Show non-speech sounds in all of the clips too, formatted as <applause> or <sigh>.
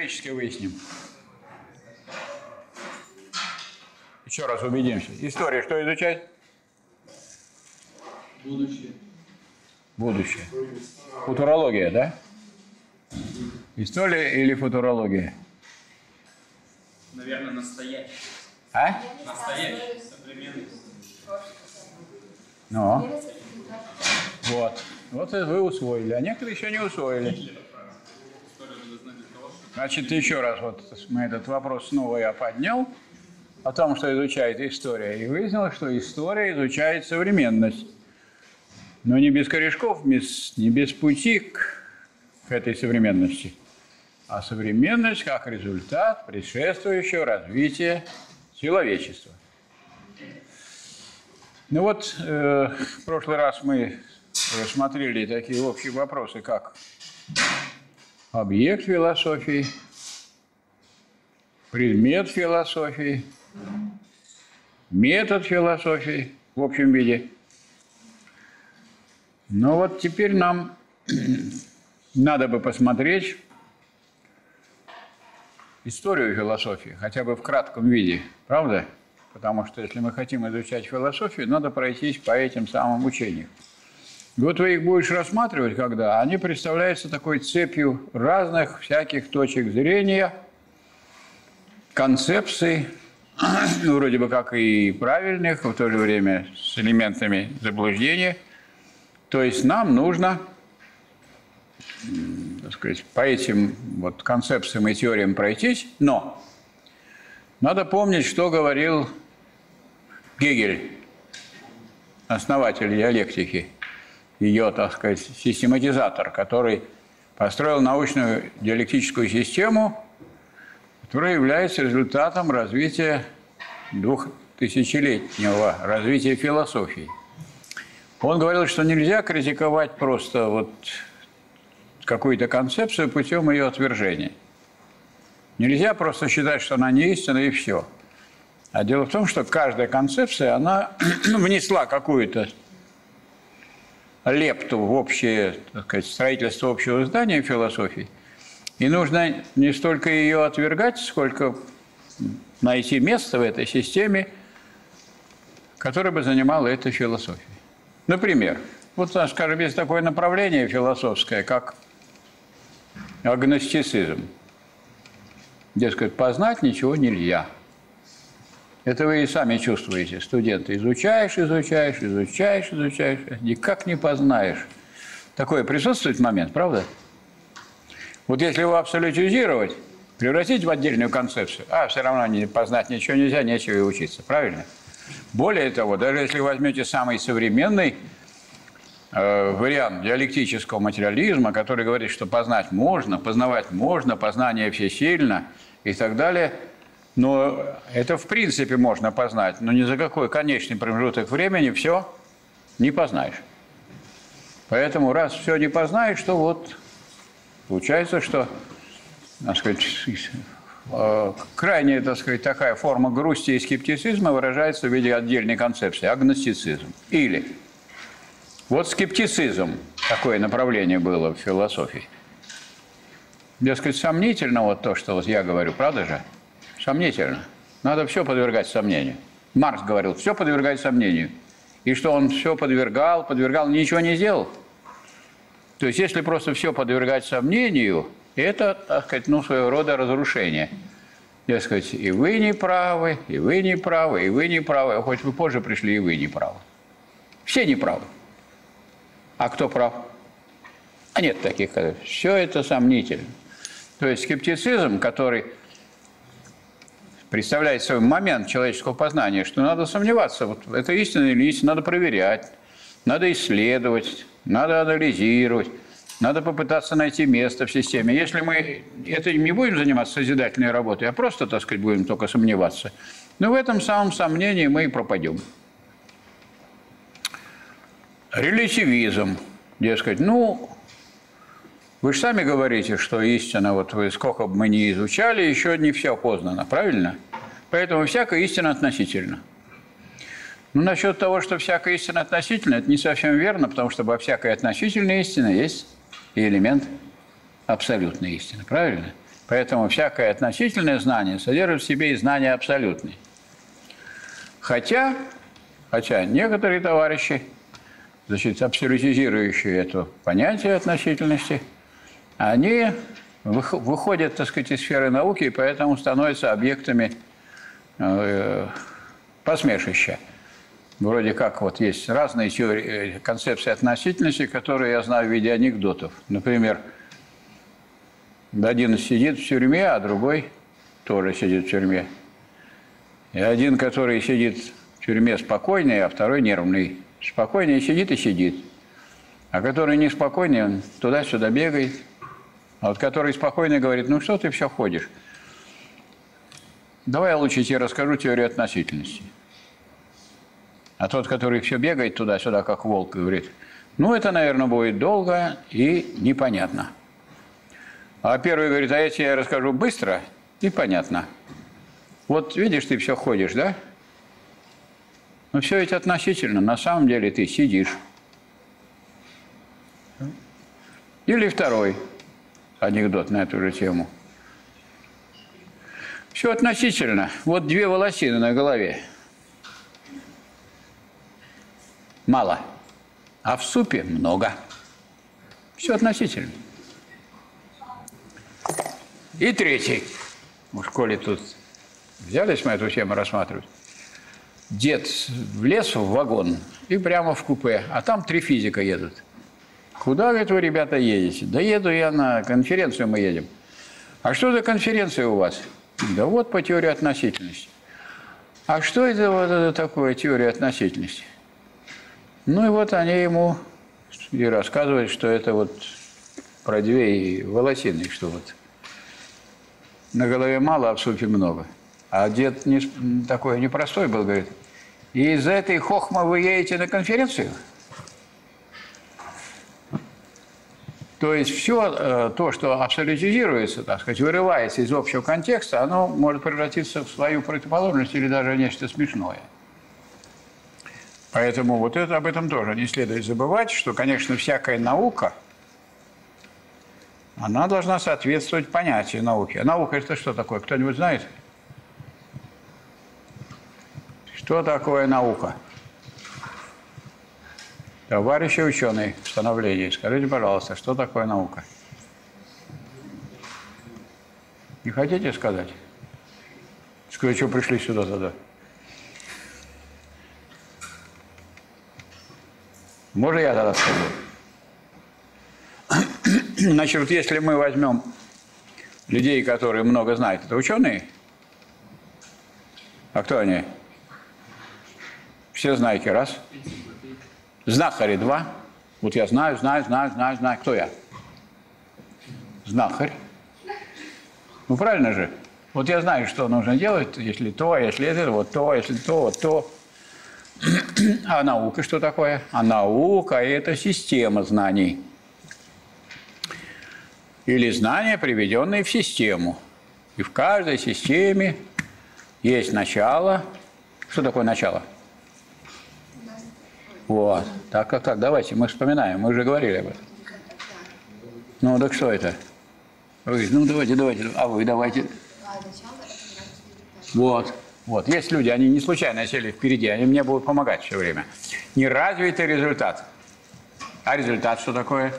Исторически выясним. Еще раз убедимся. История что изучать? Будущее. Будущее. Футурология, да? История или футурология? Наверное, настоящее. А? Настоящее, современный. Ну. Вот. Вот это вы усвоили, а некоторые еще не усвоили. Историю надо знать для того, чтобы... Значит, еще раз вот мы этот вопрос снова я поднял о том, что изучает история. И выяснилось, что история изучает современность. Но не без корешков, не без пути к, к этой современности. А современность как результат предшествующего развития человечества. Ну вот, э, в прошлый раз мы рассмотрели такие общие вопросы, как объект философии, предмет философии, метод философии в общем виде. Но вот теперь нам <clears throat> надо бы посмотреть историю философии, хотя бы в кратком виде, правда? Потому что если мы хотим изучать философию, надо пройтись по этим самым учениям. И вот вы их будешь рассматривать, когда они представляются такой цепью разных всяких точек зрения, концепций, <clears throat> ну, вроде бы как и правильных, в то же время с элементами заблуждения. То есть нам нужно, так сказать, по этим вот концепциям и теориям пройтись, но надо помнить, что говорил Гегель, основатель диалектики, ее, так сказать, систематизатор, который построил научную диалектическую систему, которая является результатом развития двухтысячелетнего развития философии. Он говорил, что нельзя критиковать просто вот какую-то концепцию путем ее отвержения. Нельзя просто считать, что она не истина и все. А дело в том, что каждая концепция, она <clears throat> внесла какую-то лепту в общее так сказать, строительство общего здания философии. И нужно не столько ее отвергать, сколько найти место в этой системе, которое бы занимало эта философия. Например, вот, скажем, есть такое направление философское, как агностицизм. Дескать, познать ничего нельзя. Это вы и сами чувствуете, студенты. Изучаешь, изучаешь, изучаешь, изучаешь, никак не познаешь. Такое присутствует момент, правда? Вот если его абсолютизировать, превратить в отдельную концепцию, а все равно не познать ничего нельзя, нечего и учиться, правильно? Более того, даже если возьмете самый современный э, вариант диалектического материализма, который говорит, что познать можно, познавать можно, познание всесильно и так далее, но это в принципе можно познать, но ни за какой конечный промежуток времени все не познаешь. Поэтому раз все не познаешь, то вот получается, что так сказать, э, крайне, так сказать, такая форма грусти и скептицизма выражается в виде отдельной концепции – агностицизм. Или вот скептицизм, такое направление было в философии. Дескать, сомнительно вот то, что вот я говорю, правда же? Сомнительно. Надо все подвергать сомнению. Маркс говорил, все подвергать сомнению. И что он все подвергал, подвергал, ничего не сделал. То есть, если просто все подвергать сомнению, это, так сказать, ну, своего рода разрушение. Дескать, и вы не правы, и вы не правы, и вы не правы. А Хоть вы позже пришли, и вы не правы. Все не правы. А кто прав? А нет таких. Все это сомнительно. То есть скептицизм, который представляет собой момент человеческого познания, что надо сомневаться, вот это истина или истина, надо проверять, надо исследовать, надо анализировать, надо попытаться найти место в системе. Если мы это не будем заниматься созидательной работой, а просто, так сказать, будем только сомневаться, ну, в этом самом сомнении мы и пропадем. Релятивизм, дескать, ну, вы же сами говорите, что истина, вот вы сколько бы мы ни изучали, еще не все познано, правильно? Поэтому всякая истина относительна. Ну, насчет того, что всякая истина относительна, это не совсем верно, потому что во всякой относительной истине есть и элемент абсолютной истины, правильно? Поэтому всякое относительное знание содержит в себе и знание абсолютное. Хотя, хотя некоторые товарищи, значит, абсолютизирующие это понятие относительности, они выходят, так сказать, из сферы науки и поэтому становятся объектами э, посмешища. Вроде как вот есть разные теории, э, концепции относительности, которые я знаю в виде анекдотов. Например, один сидит в тюрьме, а другой тоже сидит в тюрьме. И один, который сидит в тюрьме спокойный, а второй нервный. Спокойный сидит и сидит. А который неспокойный, он туда-сюда бегает. А вот который спокойный говорит, ну что ты все ходишь? Давай я лучше тебе расскажу теорию относительности. А тот, который все бегает туда-сюда, как волк, говорит, ну, это, наверное, будет долго и непонятно. А первый говорит, а я тебе расскажу быстро и понятно. Вот видишь, ты все ходишь, да? Но все ведь относительно. На самом деле ты сидишь. Или второй анекдот на эту же тему. Все относительно. Вот две волосины на голове. мало, а в супе много. Все относительно. И третий. В школе тут взялись мы эту тему рассматривать. Дед влез в вагон и прямо в купе, а там три физика едут. Куда, говорит, вы, ребята, едете? Да еду я на конференцию, мы едем. А что за конференция у вас? Да вот по теории относительности. А что это вот это такое теория относительности? Ну и вот они ему и рассказывают, что это вот про две волосины, что вот на голове мало, а в супе много. А дед не, такой непростой был, говорит, и из-за этой хохмы вы едете на конференцию? То есть все э, то, что абсолютизируется, так сказать, вырывается из общего контекста, оно может превратиться в свою противоположность или даже нечто смешное. Поэтому вот это, об этом тоже не следует забывать, что, конечно, всякая наука, она должна соответствовать понятию науки. А наука – это что такое? Кто-нибудь знает? Что такое наука? Товарищи ученые в становлении, скажите, пожалуйста, что такое наука? Не хотите сказать? Скажите, что пришли сюда тогда? Можно я тогда скажу? <clears throat> Значит, вот если мы возьмем людей, которые много знают, это ученые? А кто они? Все знаете, раз. Знахари, два. Вот я знаю, знаю, знаю, знаю, знаю. Кто я? Знахарь. Ну, правильно же? Вот я знаю, что нужно делать, если то, если это, вот то, если то, вот то. А наука что такое? А наука – это система знаний. Или знания, приведенные в систему. И в каждой системе есть начало. Что такое начало? Вот. Так, как так, давайте, мы вспоминаем, мы уже говорили об этом. Ну, так что это? Вы, ну, давайте, давайте, а вы давайте. Вот. Вот. Есть люди, они не случайно сели впереди, они мне будут помогать все время. Неразвитый результат. А результат что такое?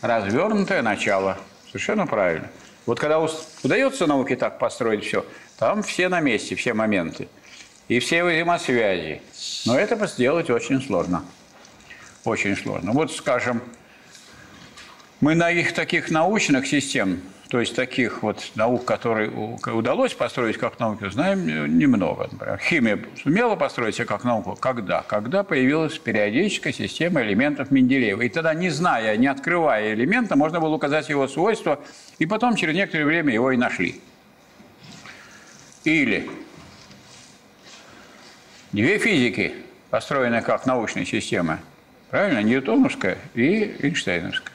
Развернутое начало. Совершенно правильно. Вот когда удается науке так построить все, там все на месте, все моменты. И все взаимосвязи. Но это сделать очень сложно. Очень сложно. Вот, скажем, мы на их таких научных систем то есть таких вот наук, которые удалось построить как науку, знаем немного. Например, химия сумела построить себя как науку. Когда? Когда появилась периодическая система элементов Менделеева. И тогда, не зная, не открывая элемента, можно было указать его свойства, и потом через некоторое время его и нашли. Или две физики, построенные как научная система, правильно, Ньютоновская и Эйнштейновская.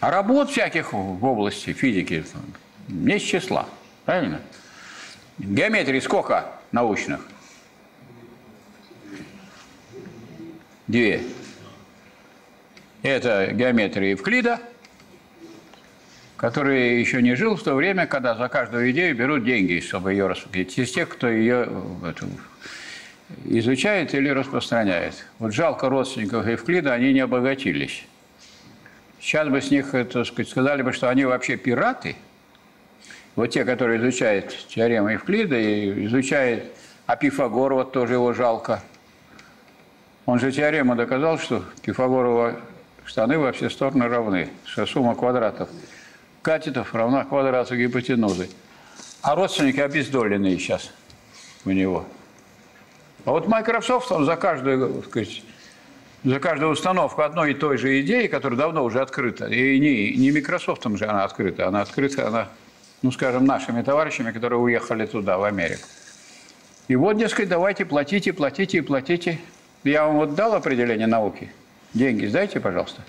А работ всяких в области физики не с числа. Правильно? Геометрии сколько научных? Две. Это геометрия Евклида который еще не жил в то время, когда за каждую идею берут деньги, чтобы ее. Из тех, кто ее изучает или распространяет. Вот жалко родственников Евклида, они не обогатились. Сейчас бы с них, так сказать, сказали бы, что они вообще пираты. Вот те, которые изучают теорему Евклида и изучают, а Пифагор, вот тоже его жалко. Он же теорему доказал, что Пифагорова штаны во все стороны равны, что сумма квадратов катетов равна квадрату гипотенузы. А родственники обездоленные сейчас у него. А вот Microsoft он за каждую, сказать, за каждую установку одной и той же идеи, которая давно уже открыта, и не, не Microsoft же она открыта, она открыта, она, ну, скажем, нашими товарищами, которые уехали туда, в Америку. И вот, дескать, давайте платите, платите и платите. Я вам вот дал определение науки. Деньги сдайте, пожалуйста.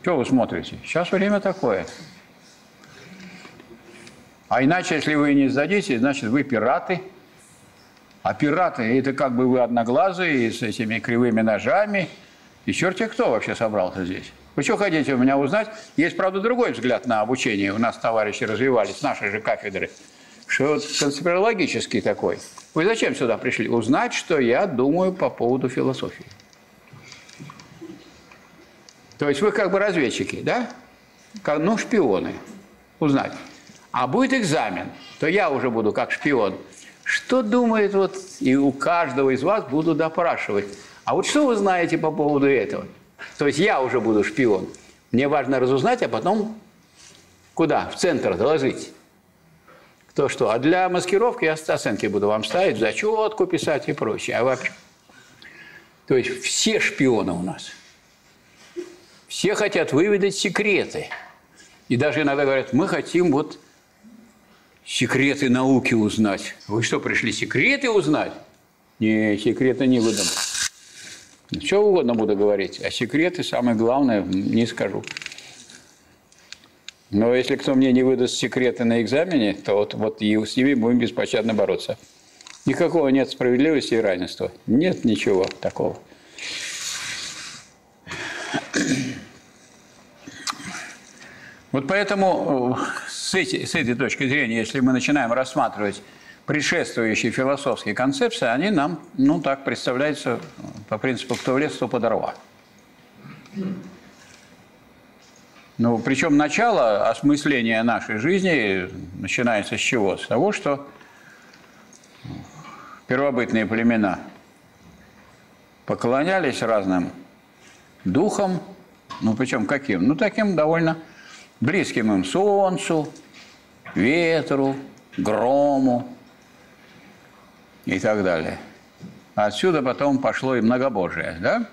Что вы смотрите? Сейчас время такое. А иначе, если вы не сдадите, значит, вы пираты. А пираты – это как бы вы одноглазые, с этими кривыми ножами. И черти кто вообще собрался здесь? Вы что хотите у меня узнать? Есть, правда, другой взгляд на обучение. У нас товарищи развивались с нашей же кафедры. Что вот конспирологический такой. Вы зачем сюда пришли? Узнать, что я думаю по поводу философии. То есть вы как бы разведчики, да? Как, ну, шпионы. Узнать. А будет экзамен, то я уже буду как шпион. Что думает вот, и у каждого из вас буду допрашивать. А вот что вы знаете по поводу этого? То есть я уже буду шпион. Мне важно разузнать, а потом куда? В центр доложить. Кто что? А для маскировки я оценки буду вам ставить, зачетку писать и прочее. А вообще... То есть все шпионы у нас – все хотят выведать секреты. И даже иногда говорят, мы хотим вот секреты науки узнать. Вы что, пришли секреты узнать? Не, секреты не выдам. Что угодно буду говорить, а секреты, самое главное, не скажу. Но если кто мне не выдаст секреты на экзамене, то вот, вот и с ними будем беспощадно бороться. Никакого нет справедливости и равенства. Нет ничего такого. Вот поэтому э, с, эти, с этой точки зрения, если мы начинаем рассматривать предшествующие философские концепции, они нам, ну так, представляются по принципу «кто в лес, то подорва». Ну, причем начало осмысления нашей жизни начинается с чего? С того, что первобытные племена поклонялись разным духам, ну, причем каким? Ну, таким довольно близким им солнцу, ветру, грому и так далее. Отсюда потом пошло и многобожие, да?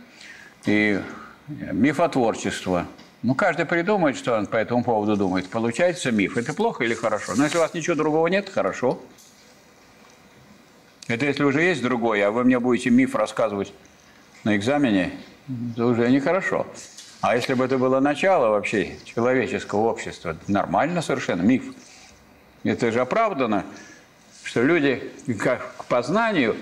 И мифотворчество. Ну, каждый придумает, что он по этому поводу думает. Получается миф. Это плохо или хорошо? Но если у вас ничего другого нет, хорошо. Это если уже есть другое, а вы мне будете миф рассказывать на экзамене, это уже нехорошо. А если бы это было начало вообще человеческого общества, нормально совершенно, миф. Это же оправдано, что люди как к познанию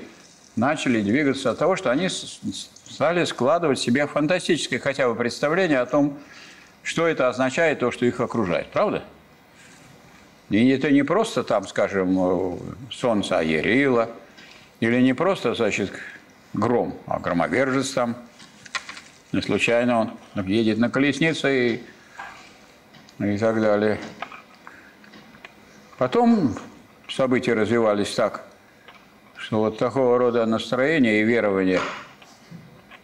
начали двигаться от того, что они стали складывать себе фантастическое хотя бы представление о том, что это означает, то, что их окружает. Правда? И это не просто там, скажем, солнце Аерила, или не просто, значит, гром, а громовержец там – не случайно он едет на колеснице и, и так далее. Потом события развивались так, что вот такого рода настроение и верование,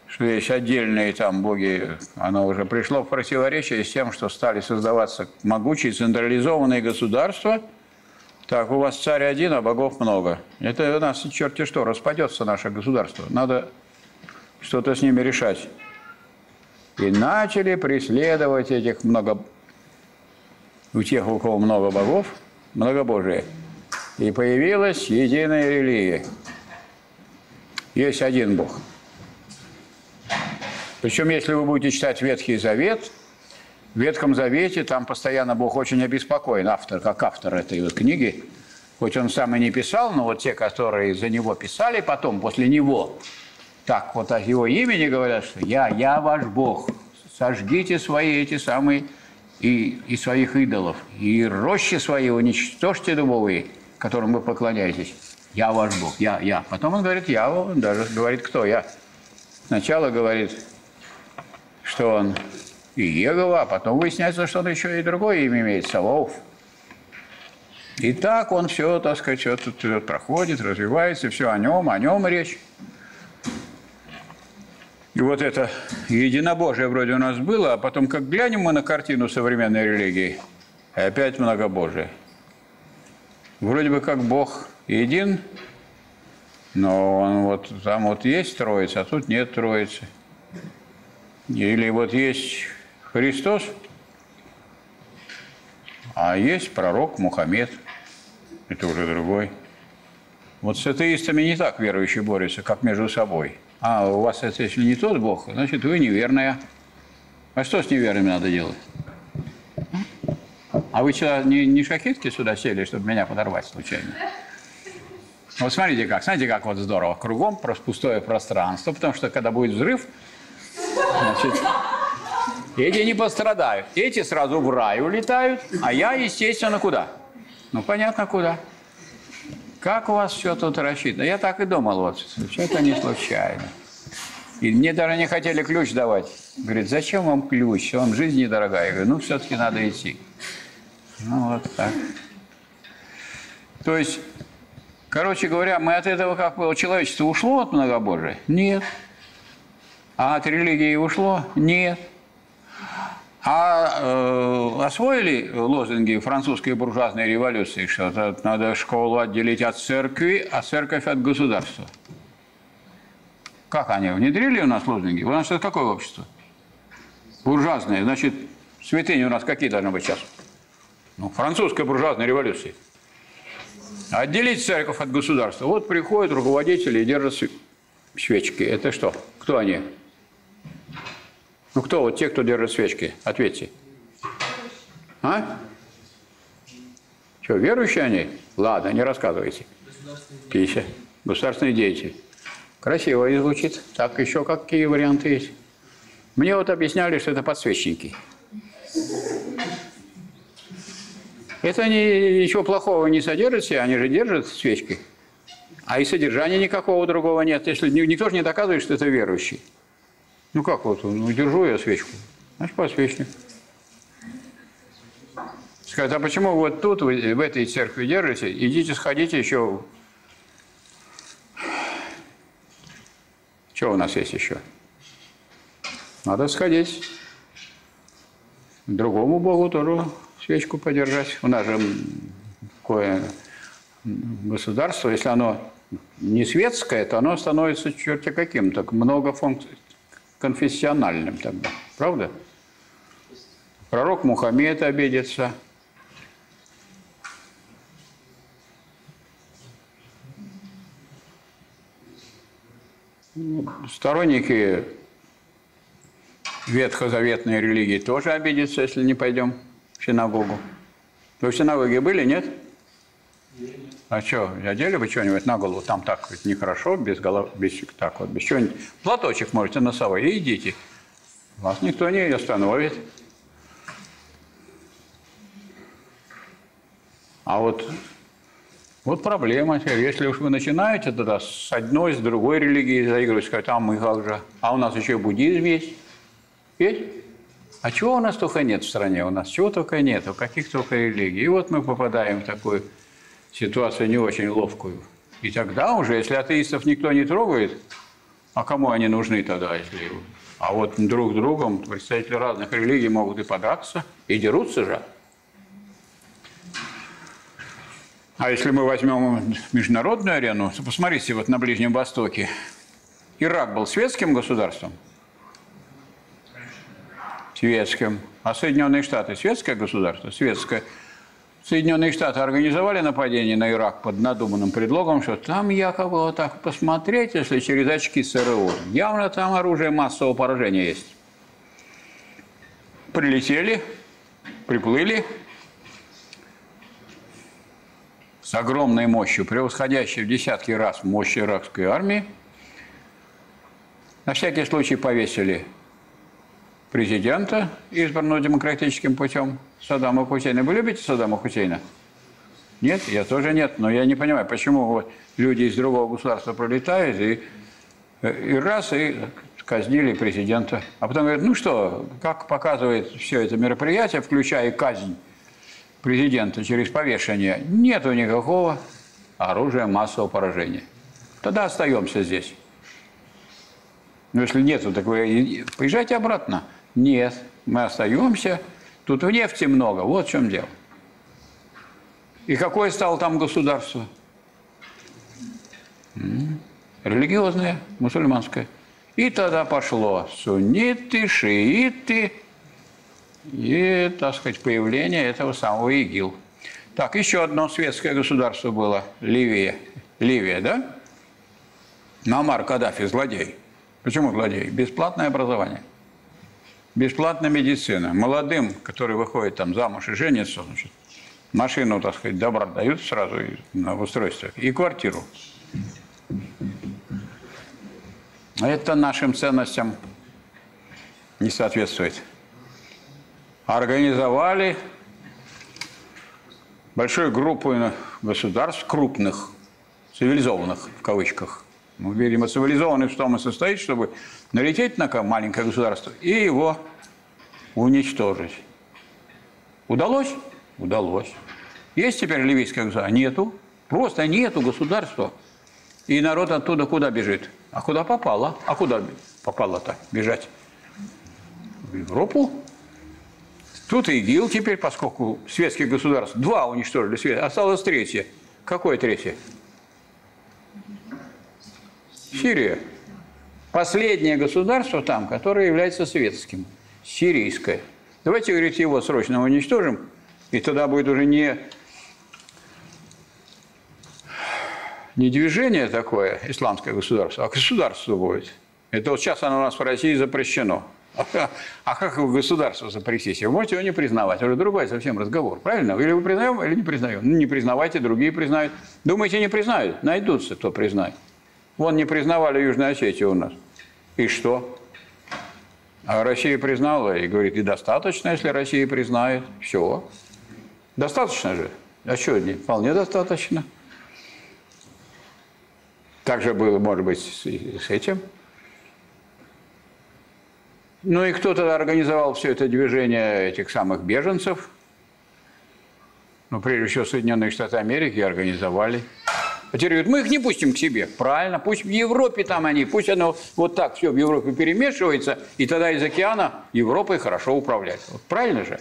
что есть отдельные там боги, оно уже пришло в противоречие с тем, что стали создаваться могучие централизованные государства. Так, у вас царь один, а богов много. Это у нас черти что, распадется наше государство. Надо что-то с ними решать и начали преследовать этих много... у тех, у кого много богов, многобожие. И появилась единая религия. Есть один Бог. Причем, если вы будете читать Ветхий Завет, в Ветхом Завете там постоянно Бог очень обеспокоен, автор, как автор этой вот книги. Хоть он сам и не писал, но вот те, которые за него писали потом, после него, так вот о его имени говорят, что я, я ваш Бог, сожгите свои эти самые и, и своих идолов, и рощи свои уничтожьте дубовые, которым вы поклоняетесь. Я ваш Бог, я, я. Потом он говорит, я, он даже говорит, кто я. Сначала говорит, что он и Егова, а потом выясняется, что он еще и другое имя имеет, Саваоф. И так он все, так сказать, все тут проходит, развивается, все о нем, о нем речь. И вот это единобожие вроде у нас было, а потом как глянем мы на картину современной религии, и опять многобожие. Вроде бы как Бог един, но он вот там вот есть троица, а тут нет троицы. Или вот есть Христос, а есть пророк Мухаммед. Это уже другой. Вот с атеистами не так верующие борются, как между собой – а у вас это если не тот Бог, значит, вы неверная. А что с неверными надо делать? А вы что, не, не шахетки сюда сели, чтобы меня подорвать случайно? Вот смотрите как, смотрите, как вот здорово. Кругом просто пустое пространство, потому что когда будет взрыв, значит, эти не пострадают. Эти сразу в рай улетают, а я, естественно, куда? Ну, понятно, куда. Как у вас все тут рассчитано? Я так и думал, вот, все это не случайно. И мне даже не хотели ключ давать. Говорит, зачем вам ключ? Вам жизнь недорогая. Я говорю, ну, все-таки надо идти. Ну, вот так. То есть, короче говоря, мы от этого, как было, человечество ушло от многобожия? Нет. А от религии ушло? Нет. А э, освоили лозунги французской буржуазной революции, что надо школу отделить от церкви, а церковь от государства? Как они внедрили у нас лозунги? У нас это какое общество? Буржуазное. Значит, святыни у нас какие должны быть сейчас? Ну, французская буржуазная революция. Отделить церковь от государства. Вот приходят руководители и держат свечки. Это что? Кто они? Ну кто вот те, кто держит свечки? Ответьте. А? Что, верующие они? Ладно, не рассказывайте. Пися. Государственные деятели. Красиво и звучит. Так еще какие варианты есть? Мне вот объясняли, что это подсвечники. Это они ничего плохого не содержат себе, они же держат свечки. А и содержания никакого другого нет. Если никто же не доказывает, что это верующий. Ну как вот, ну держу я свечку, значит подсвечник. Сказать, а почему вот тут, вы в этой церкви держите, идите, сходите еще. Что у нас есть еще? Надо сходить. Другому Богу тоже свечку подержать. У нас же такое государство, если оно не светское, то оно становится черти каким, так много функций конфессиональным тогда. Правда? Пророк Мухаммед обидится. Сторонники ветхозаветной религии тоже обидятся, если не пойдем в синагогу. Вы в синагоге были, нет? А что, одели вы что-нибудь на голову? Там так ведь нехорошо, без голов, без, так вот, без чего-нибудь. Платочек можете носовой и идите. Вас никто не остановит. А вот, вот проблема. Если уж вы начинаете тогда с одной, с другой религии заигрывать, сказать, а мы как же? А у нас еще буддизм есть. Есть? А чего у нас только нет в стране? У нас чего только нет, каких только религий. И вот мы попадаем в такую ситуацию не очень ловкую. И тогда уже, если атеистов никто не трогает, а кому они нужны тогда, если... А вот друг другом представители разных религий могут и подраться, и дерутся же. А если мы возьмем международную арену, то посмотрите, вот на Ближнем Востоке. Ирак был светским государством? Светским. А Соединенные Штаты светское государство? Светское. Соединенные Штаты организовали нападение на Ирак под надуманным предлогом, что там якобы вот так посмотреть, если через очки СРУ, явно там оружие массового поражения есть. Прилетели, приплыли с огромной мощью, превосходящей в десятки раз мощь иракской армии. На всякий случай повесили президента, избранного демократическим путем, Саддама Хусейна. Вы любите Саддама Хусейна? Нет, я тоже нет. Но я не понимаю, почему люди из другого государства пролетают и, и раз, и казнили президента. А потом говорят, ну что, как показывает все это мероприятие, включая казнь президента через повешение, нету никакого оружия массового поражения. Тогда остаемся здесь. Но если нету, так вы поезжайте обратно. Нет, мы остаемся. Тут в нефти много. Вот в чем дело. И какое стало там государство? Религиозное, мусульманское. И тогда пошло сунниты, шииты и, так сказать, появление этого самого ИГИЛ. Так, еще одно светское государство было, Ливия. Ливия, да? Намар Каддафи, злодей. Почему злодей? Бесплатное образование. Бесплатная медицина. Молодым, которые выходят там замуж и женятся, значит, машину, так сказать, добра дают сразу на устройство и квартиру. Это нашим ценностям не соответствует. Организовали большую группу государств крупных, цивилизованных в кавычках. Мы видимо, цивилизованный в том и состоит, чтобы налететь на маленькое государство и его уничтожить. Удалось? Удалось. Есть теперь ливийское государство? Нету. Просто нету государства. И народ оттуда куда бежит? А куда попало? А куда попало-то бежать? В Европу. Тут ИГИЛ теперь, поскольку светских государств два уничтожили осталось третье. Какое третье? Сирия. Последнее государство там, которое является светским. Сирийское. Давайте, говорить, его срочно уничтожим, и тогда будет уже не не движение такое, исламское государство, а государство будет. Это вот сейчас оно у нас в России запрещено. А как его государство запретить? Вы можете его не признавать. Это другой совсем разговор. Правильно? Или вы признаем, или не признаем. Ну, не признавайте, другие признают. Думаете, не признают? Найдутся, кто признает. Вон не признавали Южную Осетию у нас. И что? А Россия признала и говорит, и достаточно, если Россия признает. Все. Достаточно же. А что, не вполне достаточно. Так же было, может быть, с этим. Ну и кто тогда организовал все это движение этих самых беженцев? Ну, прежде всего, Соединенные Штаты Америки организовали. А теперь говорят, мы их не пустим к себе. Правильно, пусть в Европе там они, пусть оно вот так все в Европе перемешивается, и тогда из океана Европой хорошо управлять. Вот правильно же?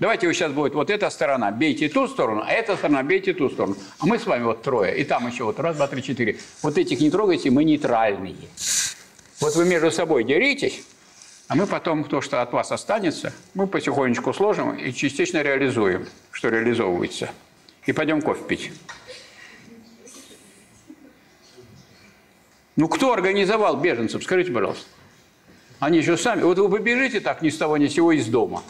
Давайте вы сейчас будет вот эта сторона, бейте ту сторону, а эта сторона, бейте ту сторону. А мы с вами вот трое, и там еще вот раз, два, три, четыре. Вот этих не трогайте, мы нейтральные. Вот вы между собой деритесь, а мы потом то, что от вас останется, мы потихонечку сложим и частично реализуем, что реализовывается. И пойдем кофе пить. Ну, кто организовал беженцев, скажите, пожалуйста. Они еще сами. Вот вы побежите так ни с того ни с сего из дома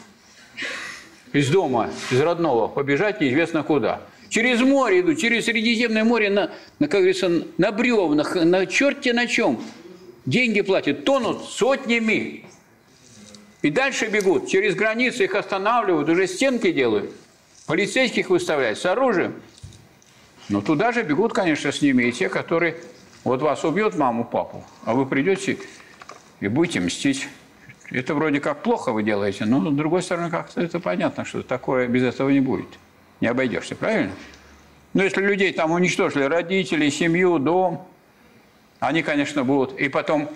из дома, из родного, побежать неизвестно куда. Через море идут, через Средиземное море, на, на как говорится, на бревнах, на черте на чем. Деньги платят, тонут сотнями. И дальше бегут, через границы их останавливают, уже стенки делают. Полицейских выставляют с оружием. Но туда же бегут, конечно, с ними и те, которые... Вот вас убьет маму, папу, а вы придете и будете мстить. Это вроде как плохо вы делаете, но с другой стороны, как-то это понятно, что такое без этого не будет. Не обойдешься, правильно? Но если людей там уничтожили, родителей, семью, дом, они, конечно, будут. И потом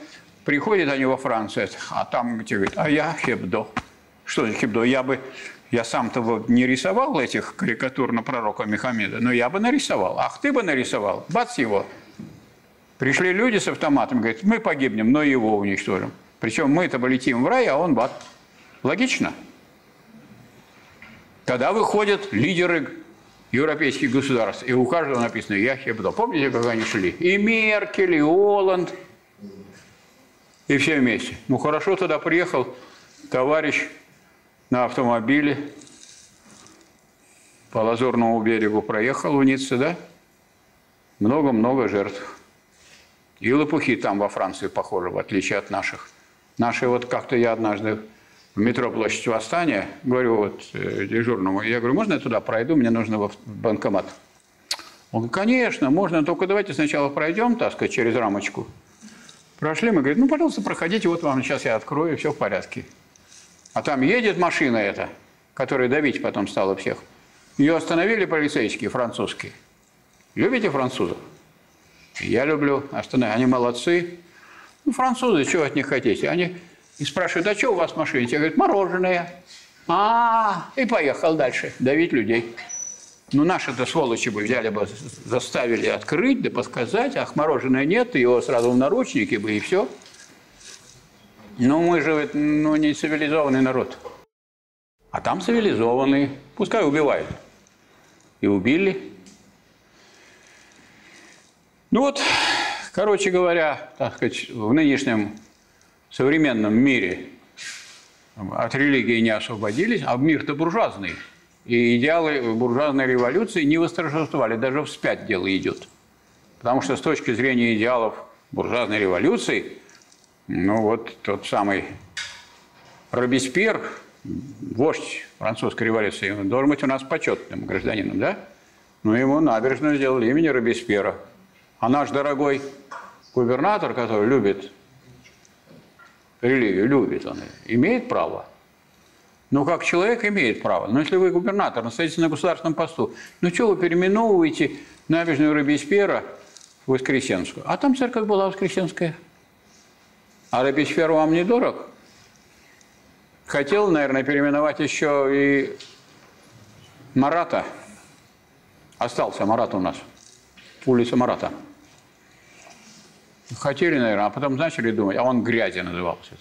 приходят они во Францию, а там тебе говорят, а я хебдо. Что за хебдо? Я бы, я сам-то не рисовал этих карикатур на пророка Мехаммеда, но я бы нарисовал. Ах, ты бы нарисовал. Бац его. Пришли люди с автоматом, говорят, мы погибнем, но его уничтожим. Причем мы-то полетим в рай, а он в ад. Логично? Когда выходят лидеры европейских государств, и у каждого написано «Я Хебдо». Помните, как они шли? И Меркель, и Оланд, и все вместе. Ну, хорошо, тогда приехал товарищ на автомобиле по Лазурному берегу проехал в Ницце, да? Много-много жертв. И лопухи там во Франции похожи, в отличие от наших. Наши вот как-то я однажды в метро Площадь Восстания, говорю вот э, дежурному, я говорю, можно я туда пройду, мне нужно в банкомат. Он говорит, конечно, можно, только давайте сначала пройдем, так сказать, через рамочку. Прошли, мы говорим, ну, пожалуйста, проходите, вот вам сейчас я открою, все в порядке. А там едет машина эта, которая давить потом стала всех. Ее остановили полицейские, французские. Любите французов? Я люблю. Остановили. Они молодцы. Ну, французы, чего от них хотите? Они и спрашивают, а что у вас в машине? Я говорю, мороженое. А, и поехал дальше давить людей. Ну, наши-то сволочи бы взяли бы, заставили открыть, да подсказать, ах, мороженое нет, его сразу в наручники бы, и все. Но мы же ну, не цивилизованный народ. А там цивилизованный. Пускай убивают. И убили. Ну вот, короче говоря, так сказать, в нынешнем современном мире от религии не освободились, а мир-то буржуазный. И идеалы буржуазной революции не восторжествовали, даже вспять дело идет. Потому что с точки зрения идеалов буржуазной революции, ну вот тот самый Робеспьер, вождь французской революции, он должен быть у нас почетным гражданином, да? Но ему набережную сделали имени Робеспьера. А наш дорогой губернатор, который любит религию, любит он, имеет право. Ну, как человек имеет право. Но если вы губернатор, находитесь на государственном посту, ну, что вы переименовываете набережную Робеспьера в Воскресенскую? А там церковь была Воскресенская. А Робеспьер вам не дорог? Хотел, наверное, переименовать еще и Марата. Остался Марат у нас. Улица Марата. Хотели, наверное, а потом начали думать, а он грязи назывался.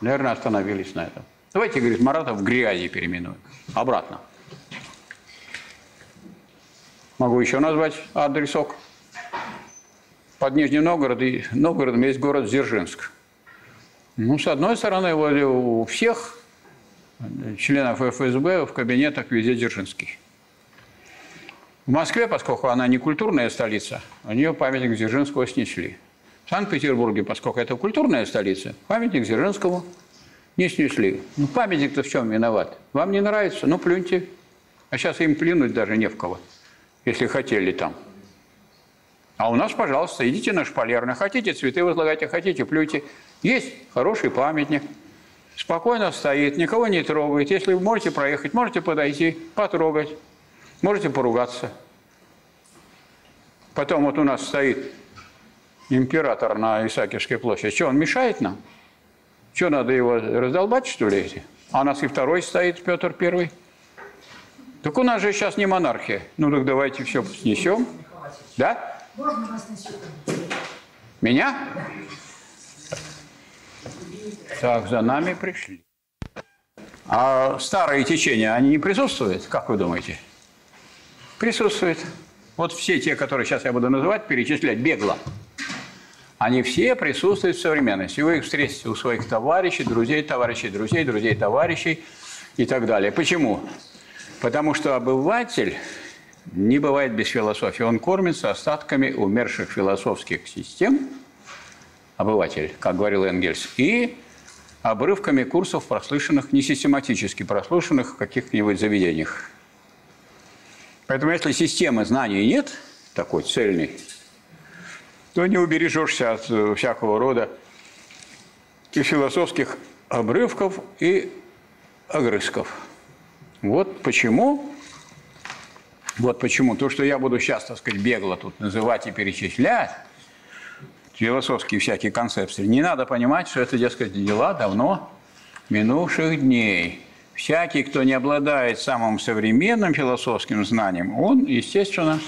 Наверное, остановились на этом. Давайте, говорит, Марата в грязи переименуем. Обратно. Могу еще назвать адресок. Под Нижним Новгородом, Новгородом есть город Дзержинск. Ну, с одной стороны, у всех членов ФСБ в кабинетах везде Дзержинский. В Москве, поскольку она не культурная столица, у нее памятник Дзержинского снесли. В Санкт-Петербурге, поскольку это культурная столица, памятник Дзержинскому не снесли. Ну, памятник-то в чем виноват? Вам не нравится? Ну, плюньте. А сейчас им плюнуть даже не в кого, если хотели там. А у нас, пожалуйста, идите на шпалерно. Хотите цветы возлагайте, хотите плюйте. Есть хороший памятник. Спокойно стоит, никого не трогает. Если вы можете проехать, можете подойти, потрогать. Можете поругаться. Потом вот у нас стоит император на Исаакиевской площади. Что, он мешает нам? Что, надо его раздолбать, что ли, эти? А у нас и второй стоит, Петр Первый. Так у нас же сейчас не монархия. Ну так давайте все снесем. Да? Можно вас Меня? Так, за нами пришли. А старые течения, они не присутствуют, как вы думаете? Присутствует. Вот все те, которые сейчас я буду называть, перечислять бегло. Они все присутствуют в современности. Вы их встретите у своих товарищей, друзей, товарищей, друзей, друзей, товарищей и так далее. Почему? Потому что обыватель не бывает без философии. Он кормится остатками умерших философских систем, обыватель, как говорил Энгельс, и обрывками курсов, прослышанных, несистематически прослушанных в каких-нибудь заведениях. Поэтому если системы знаний нет, такой цельной, то не убережешься от э, всякого рода и философских обрывков и огрызков. Вот почему, вот почему то, что я буду сейчас, так сказать, бегло тут называть и перечислять, философские всякие концепции, не надо понимать, что это, дескать, дела давно минувших дней – всякий, кто не обладает самым современным философским знанием, он, естественно,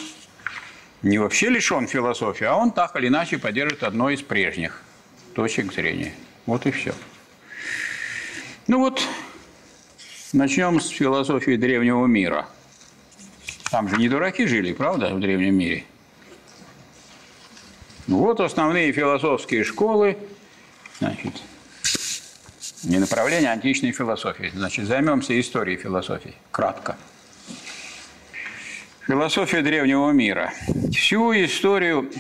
не вообще лишен философии, а он так или иначе поддержит одно из прежних точек зрения. Вот и все. Ну вот, начнем с философии древнего мира. Там же не дураки жили, правда, в древнем мире? Вот основные философские школы. Значит, не направление античной философии. Значит, займемся историей философии. Кратко. Философия древнего мира. Всю историю...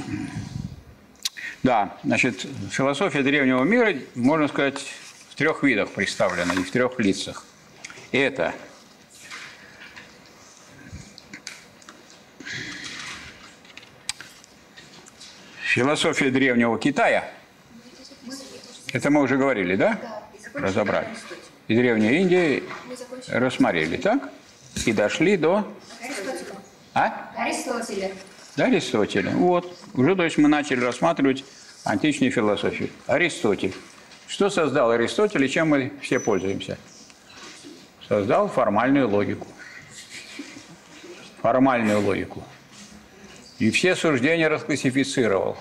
Да, значит, философия древнего мира, можно сказать, трех видах представлена и в трех лицах. Это философия древнего Китая. Это мы уже говорили, да? Разобрали. И древняя Индия рассмотрели, так? И дошли до... Аристотеля. А? Аристотеля. До Аристотеля. Вот. Уже, то есть, мы начали рассматривать античную философию. Аристотель. Что создал Аристотель и чем мы все пользуемся? Создал формальную логику. Формальную логику. И все суждения расклассифицировал.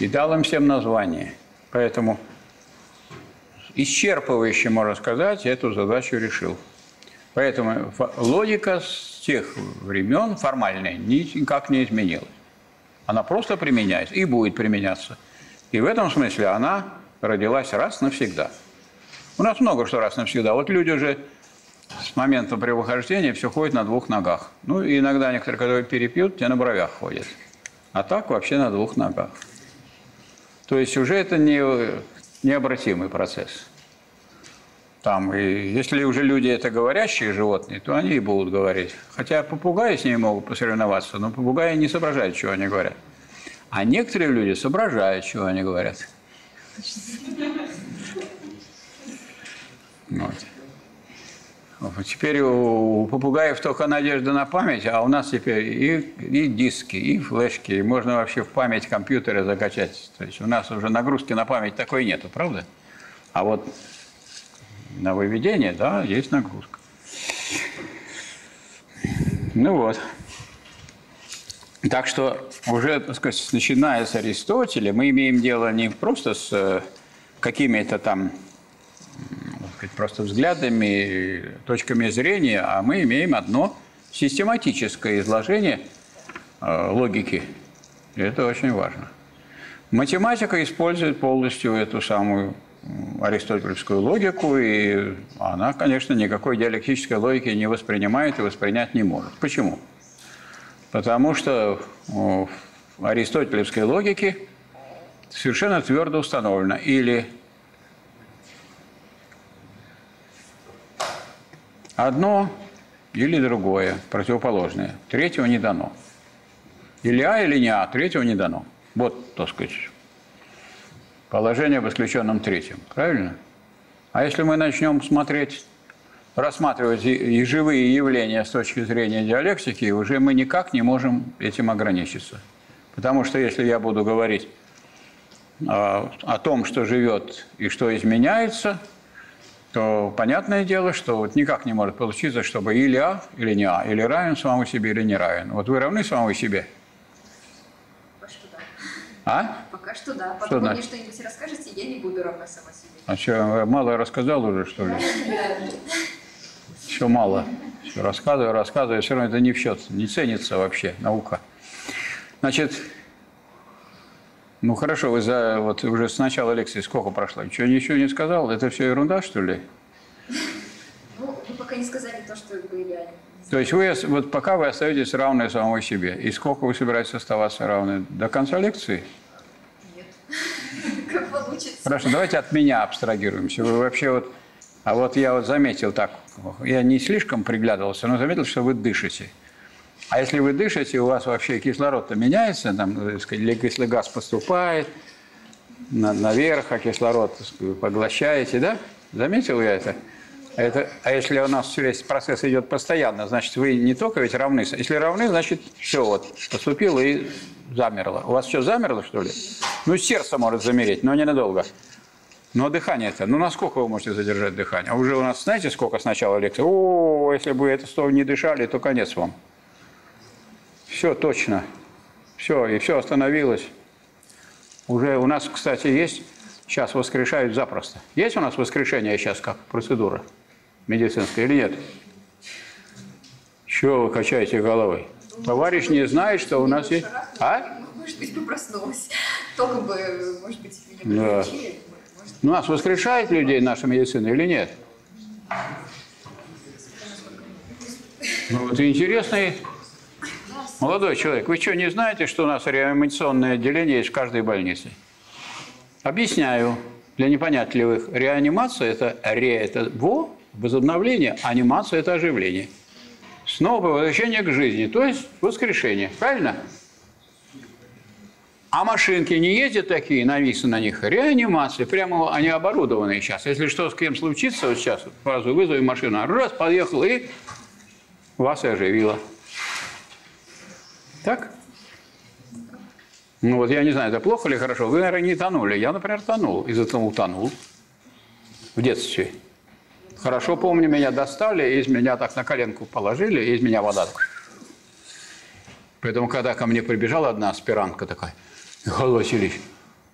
И дал им всем название. Поэтому исчерпывающе, можно сказать, эту задачу решил. Поэтому логика с тех времен формальная никак не изменилась. Она просто применяется и будет применяться. И в этом смысле она родилась раз навсегда. У нас много что раз навсегда. Вот люди уже с момента превохождения все ходят на двух ногах. Ну, и иногда некоторые, которые перепьют, те на бровях ходят. А так вообще на двух ногах. То есть уже это не, необратимый процесс. Там, и если уже люди это говорящие животные, то они и будут говорить. Хотя попугаи с ними могут посоревноваться, но попугаи не соображают, чего они говорят. А некоторые люди соображают, чего они говорят. Вот. Теперь у, попугаев только надежда на память, а у нас теперь и, и диски, и флешки, и можно вообще в память компьютера закачать. То есть у нас уже нагрузки на память такой нету, правда? А вот на выведение, да, есть нагрузка. Ну вот. Так что уже, так сказать, начиная с Аристотеля, мы имеем дело не просто с э, какими-то там сказать, просто взглядами, точками зрения, а мы имеем одно систематическое изложение э, логики. И это очень важно. Математика использует полностью эту самую м, аристотельскую логику, и она, конечно, никакой диалектической логики не воспринимает и воспринять не может. Почему? Потому что о, в аристотелевской логике совершенно твердо установлено или одно или другое, противоположное. Третьего не дано. Или А, или не А, третьего не дано. Вот, так сказать, положение об исключенном третьем. Правильно? А если мы начнем смотреть, рассматривать и- живые явления с точки зрения диалектики, уже мы никак не можем этим ограничиться. Потому что если я буду говорить а, о том, что живет и что изменяется, то понятное дело, что вот никак не может получиться, чтобы или А, или не А, или равен самому себе, или не равен. Вот вы равны самому себе? Пока что да. А? Пока что да. Что Потом вы да? мне что-нибудь расскажете, я не буду равна сама себе. А что, мало рассказал уже, что ли? Еще мало. Всё рассказываю, рассказываю, все равно это не в счет, не ценится вообще наука. Значит, ну хорошо, вы за вот уже с начала лекции сколько прошло? Что, ничего не сказал? Это все ерунда, что ли? Ну, вы пока не сказали то, что бы я... То есть вы, вот пока вы остаетесь равны самой себе. И сколько вы собираетесь оставаться равны? До конца лекции? Нет. <laughs> Как получится. Хорошо, давайте от меня абстрагируемся. Вы вообще вот... А вот я вот заметил так, я не слишком приглядывался, но заметил, что вы дышите. А если вы дышите, у вас вообще кислород-то меняется, там, так сказать, если газ поступает на- наверх, а кислород сказать, поглощаете, да? Заметил я это? Это? А если у нас весь процесс идет постоянно, значит, вы не только ведь равны. Если равны, значит, все, вот, поступило и замерло. У вас что, замерло, что ли? Ну, сердце может замереть, но ненадолго. Но дыхание-то, ну насколько вы можете задержать дыхание? А уже у нас, знаете, сколько с начала лекции? О, если бы это слово не дышали, то конец вам. Все, точно. Все, и все остановилось. Уже у нас, кстати, есть, сейчас воскрешают запросто. Есть у нас воскрешение сейчас как процедура медицинская или нет? Чего вы качаете головой? Товарищ не знает, что у нас есть... А? Может быть, бы проснулась. Только бы, может быть, Да. У нас воскрешает людей наша медицина или нет? Ну, вот интересный молодой человек. Вы что, не знаете, что у нас реанимационное отделение есть в каждой больнице? Объясняю. Для непонятливых реанимация – это ре – это во, возобновление, анимация – это оживление. Снова возвращение к жизни, то есть воскрешение. Правильно? А машинки не ездят такие, нависы на них, реанимация, прямо они оборудованные сейчас. Если что с кем случится, вот сейчас сразу вызови машину, раз, подъехал и вас и оживило. Так? Ну вот я не знаю, это плохо или хорошо. Вы, наверное, не тонули. Я, например, тонул. Из-за того утонул в детстве. Хорошо помню, меня достали, из меня так на коленку положили, из меня вода. Поэтому, когда ко мне прибежала одна аспирантка такая, Михаил Васильевич,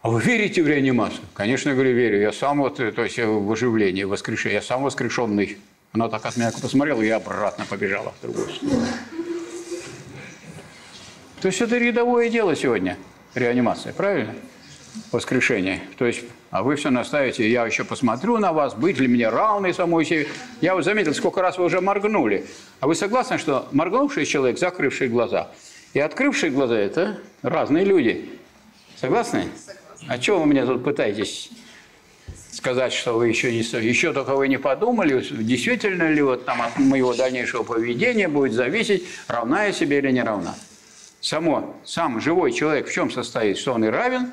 а вы верите в реанимацию? Конечно, говорю, верю. Я сам вот, то есть в оживлении, в воскрешении. Я сам воскрешенный. Она так от меня посмотрела, и обратно побежала в другую сторону. То есть это рядовое дело сегодня, реанимация, правильно? Воскрешение. То есть, а вы все наставите, я еще посмотрю на вас, быть ли мне равной самой себе. Я вот заметил, сколько раз вы уже моргнули. А вы согласны, что моргнувший человек, закрывший глаза, и открывшие глаза – это разные люди. Согласны? А чего вы меня тут пытаетесь сказать, что вы еще не еще только вы не подумали, действительно ли вот там от моего дальнейшего поведения будет зависеть, равна я себе или не равна. Само, сам живой человек в чем состоит? Что он и равен,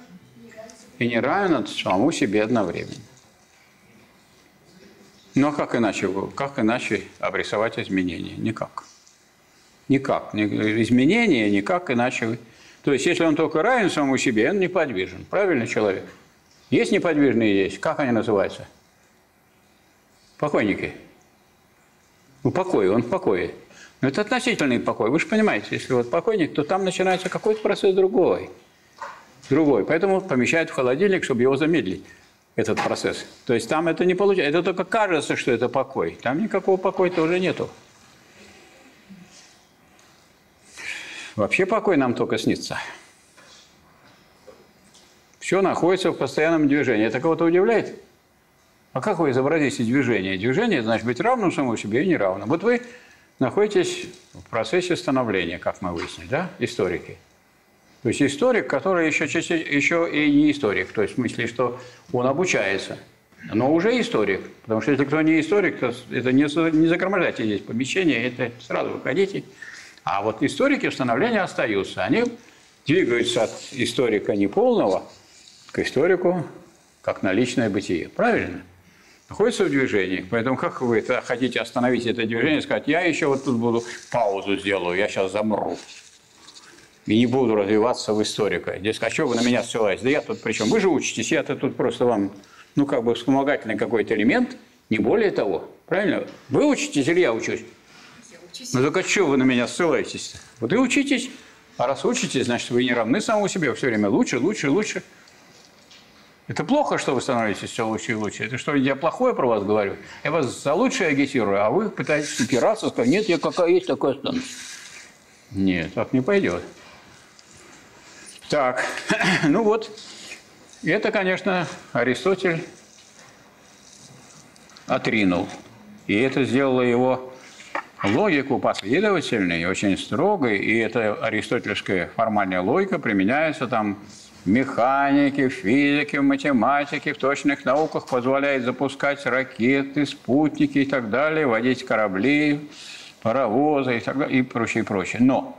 и не равен самому себе одновременно. Но как иначе, как иначе обрисовать изменения? Никак. Никак. Изменения никак иначе. То есть, если он только равен самому себе, он неподвижен. Правильный человек? Есть неподвижные есть. Как они называются? Покойники. Ну, покой, он в покое. Но это относительный покой. Вы же понимаете, если вот покойник, то там начинается какой-то процесс другой. Другой. Поэтому помещают в холодильник, чтобы его замедлить, этот процесс. То есть там это не получается. Это только кажется, что это покой. Там никакого покоя уже нету. Вообще покой нам только снится. Все находится в постоянном движении. Это кого-то удивляет? А как вы изобразите движение? Движение значит быть равным самому себе и неравным. Вот вы находитесь в процессе становления, как мы выяснили, да, историки. То есть историк, который еще, еще и не историк, то есть в смысле, что он обучается, но уже историк. Потому что если кто не историк, то это не, не загромождайте здесь помещение, это сразу выходите. А вот историки становления остаются. Они двигаются от историка неполного к историку как на личное бытие. Правильно? Находится в движении. Поэтому как вы это, хотите остановить это движение и сказать, я еще вот тут буду паузу сделаю, я сейчас замру. И не буду развиваться в историка. Здесь, а что вы на меня ссылаетесь? Да я тут причем, вы же учитесь, я-то тут просто вам, ну, как бы вспомогательный какой-то элемент, не более того. Правильно? Вы учитесь или я учусь? Я учусь. Ну, только что вы на меня ссылаетесь? Вот и учитесь. А раз учитесь, значит, вы не равны самому себе, все время лучше, лучше, лучше. Это плохо, что вы становитесь все лучше и лучше. Это что, я плохое про вас говорю? Я вас за лучшее агитирую, а вы пытаетесь упираться, сказать, нет, я какая есть, такая останусь. Нет, так не пойдет. Так, <clears throat> ну вот, это, конечно, Аристотель отринул. И это сделало его логику последовательной, очень строгой, и эта аристотельская формальная логика применяется там механике, в физике, в математике, в точных науках позволяет запускать ракеты, спутники и так далее, водить корабли, паровозы и так далее, и прочее, и прочее. Но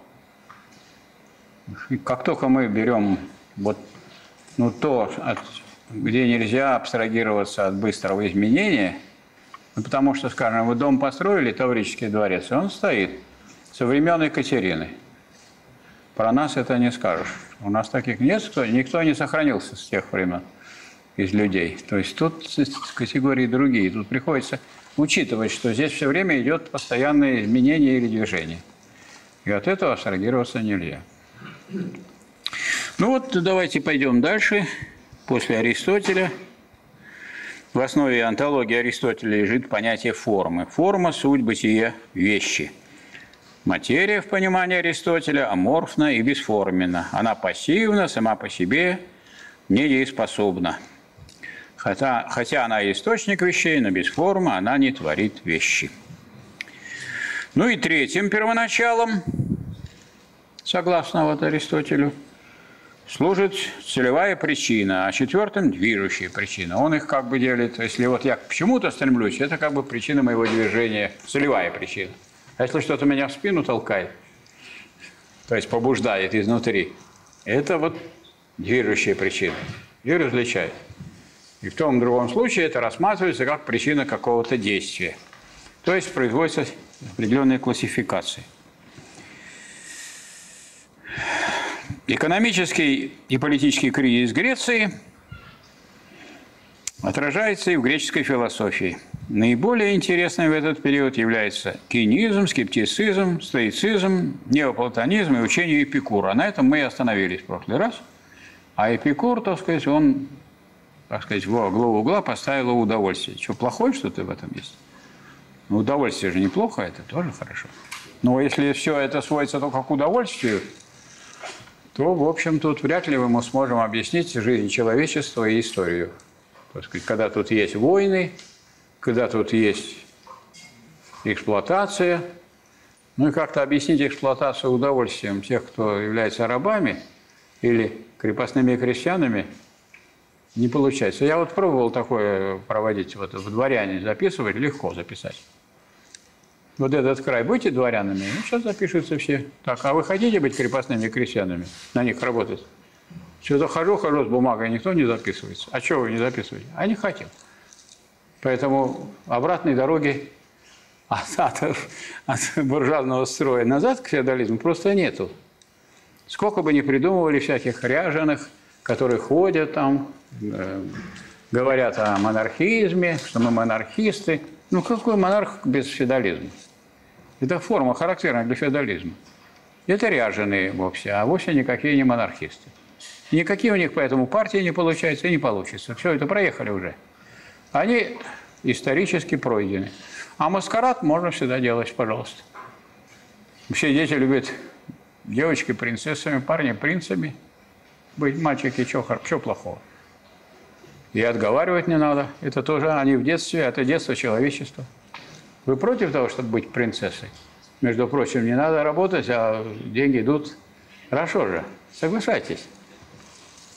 как только мы берем вот ну, то, от, где нельзя абстрагироваться от быстрого изменения, ну, потому что, скажем, вы дом построили, Таврический дворец, и он стоит со времен Екатерины. Про нас это не скажешь. У нас таких нет, никто не сохранился с тех времен из людей. То есть тут категории другие. Тут приходится учитывать, что здесь все время идет постоянное изменение или движение. И от этого абстрагироваться нельзя. Ну вот давайте пойдем дальше. После Аристотеля в основе антологии Аристотеля лежит понятие формы. Форма – суть бытия вещи – Материя в понимании Аристотеля аморфна и бесформенна. Она пассивна, сама по себе недееспособна. Хотя, хотя она источник вещей, но без формы она не творит вещи. Ну и третьим первоначалом, согласно вот Аристотелю, служит целевая причина, а четвертым – движущая причина. Он их как бы делит. Если вот я к чему-то стремлюсь, это как бы причина моего движения, целевая причина. А если что-то меня в спину толкает, то есть побуждает изнутри, это вот движущая причина. И различает. И в том и другом случае это рассматривается как причина какого-то действия. То есть производится определенная классификация. Экономический и политический кризис Греции отражается и в греческой философии. Наиболее интересным в этот период является кинизм, скептицизм, стоицизм, неоплатонизм и учение Эпикура. На этом мы и остановились в прошлый раз. А Эпикур, так сказать, он, так сказать, во главу угла поставил удовольствие. Что, плохое что-то в этом есть? Ну, удовольствие же неплохо, это тоже хорошо. Но если все это сводится только к удовольствию, то, в общем, тут вряд ли мы сможем объяснить жизнь человечества и историю. Так сказать, когда тут есть войны, когда тут есть эксплуатация, ну и как-то объяснить эксплуатацию удовольствием тех, кто является рабами или крепостными крестьянами, не получается. Я вот пробовал такое проводить, вот в дворяне записывать, легко записать вот этот край, будьте дворянами, ну, сейчас запишутся все. Так, а вы хотите быть крепостными крестьянами, на них работать? Что-то хожу, хожу с бумагой, никто не записывается. А чего вы не записываете? А не хотим. Поэтому обратной дороги от, от, от буржуазного строя назад к феодализму просто нету. Сколько бы ни придумывали всяких ряженых, которые ходят там, э, говорят о монархизме, что мы монархисты. Ну какой монарх без феодализма? Это форма, характерная для феодализма. Это ряженые вовсе, а вовсе никакие не монархисты. никакие у них поэтому партии не получаются и не получится. Все это проехали уже. Они исторически пройдены. А маскарад можно всегда делать, пожалуйста. Все дети любят девочки принцессами, парни принцами. Быть мальчики, что, плохого? И отговаривать не надо. Это тоже они в детстве, это детство человечества. Вы против того, чтобы быть принцессой? Между прочим, не надо работать, а деньги идут. Хорошо же, соглашайтесь.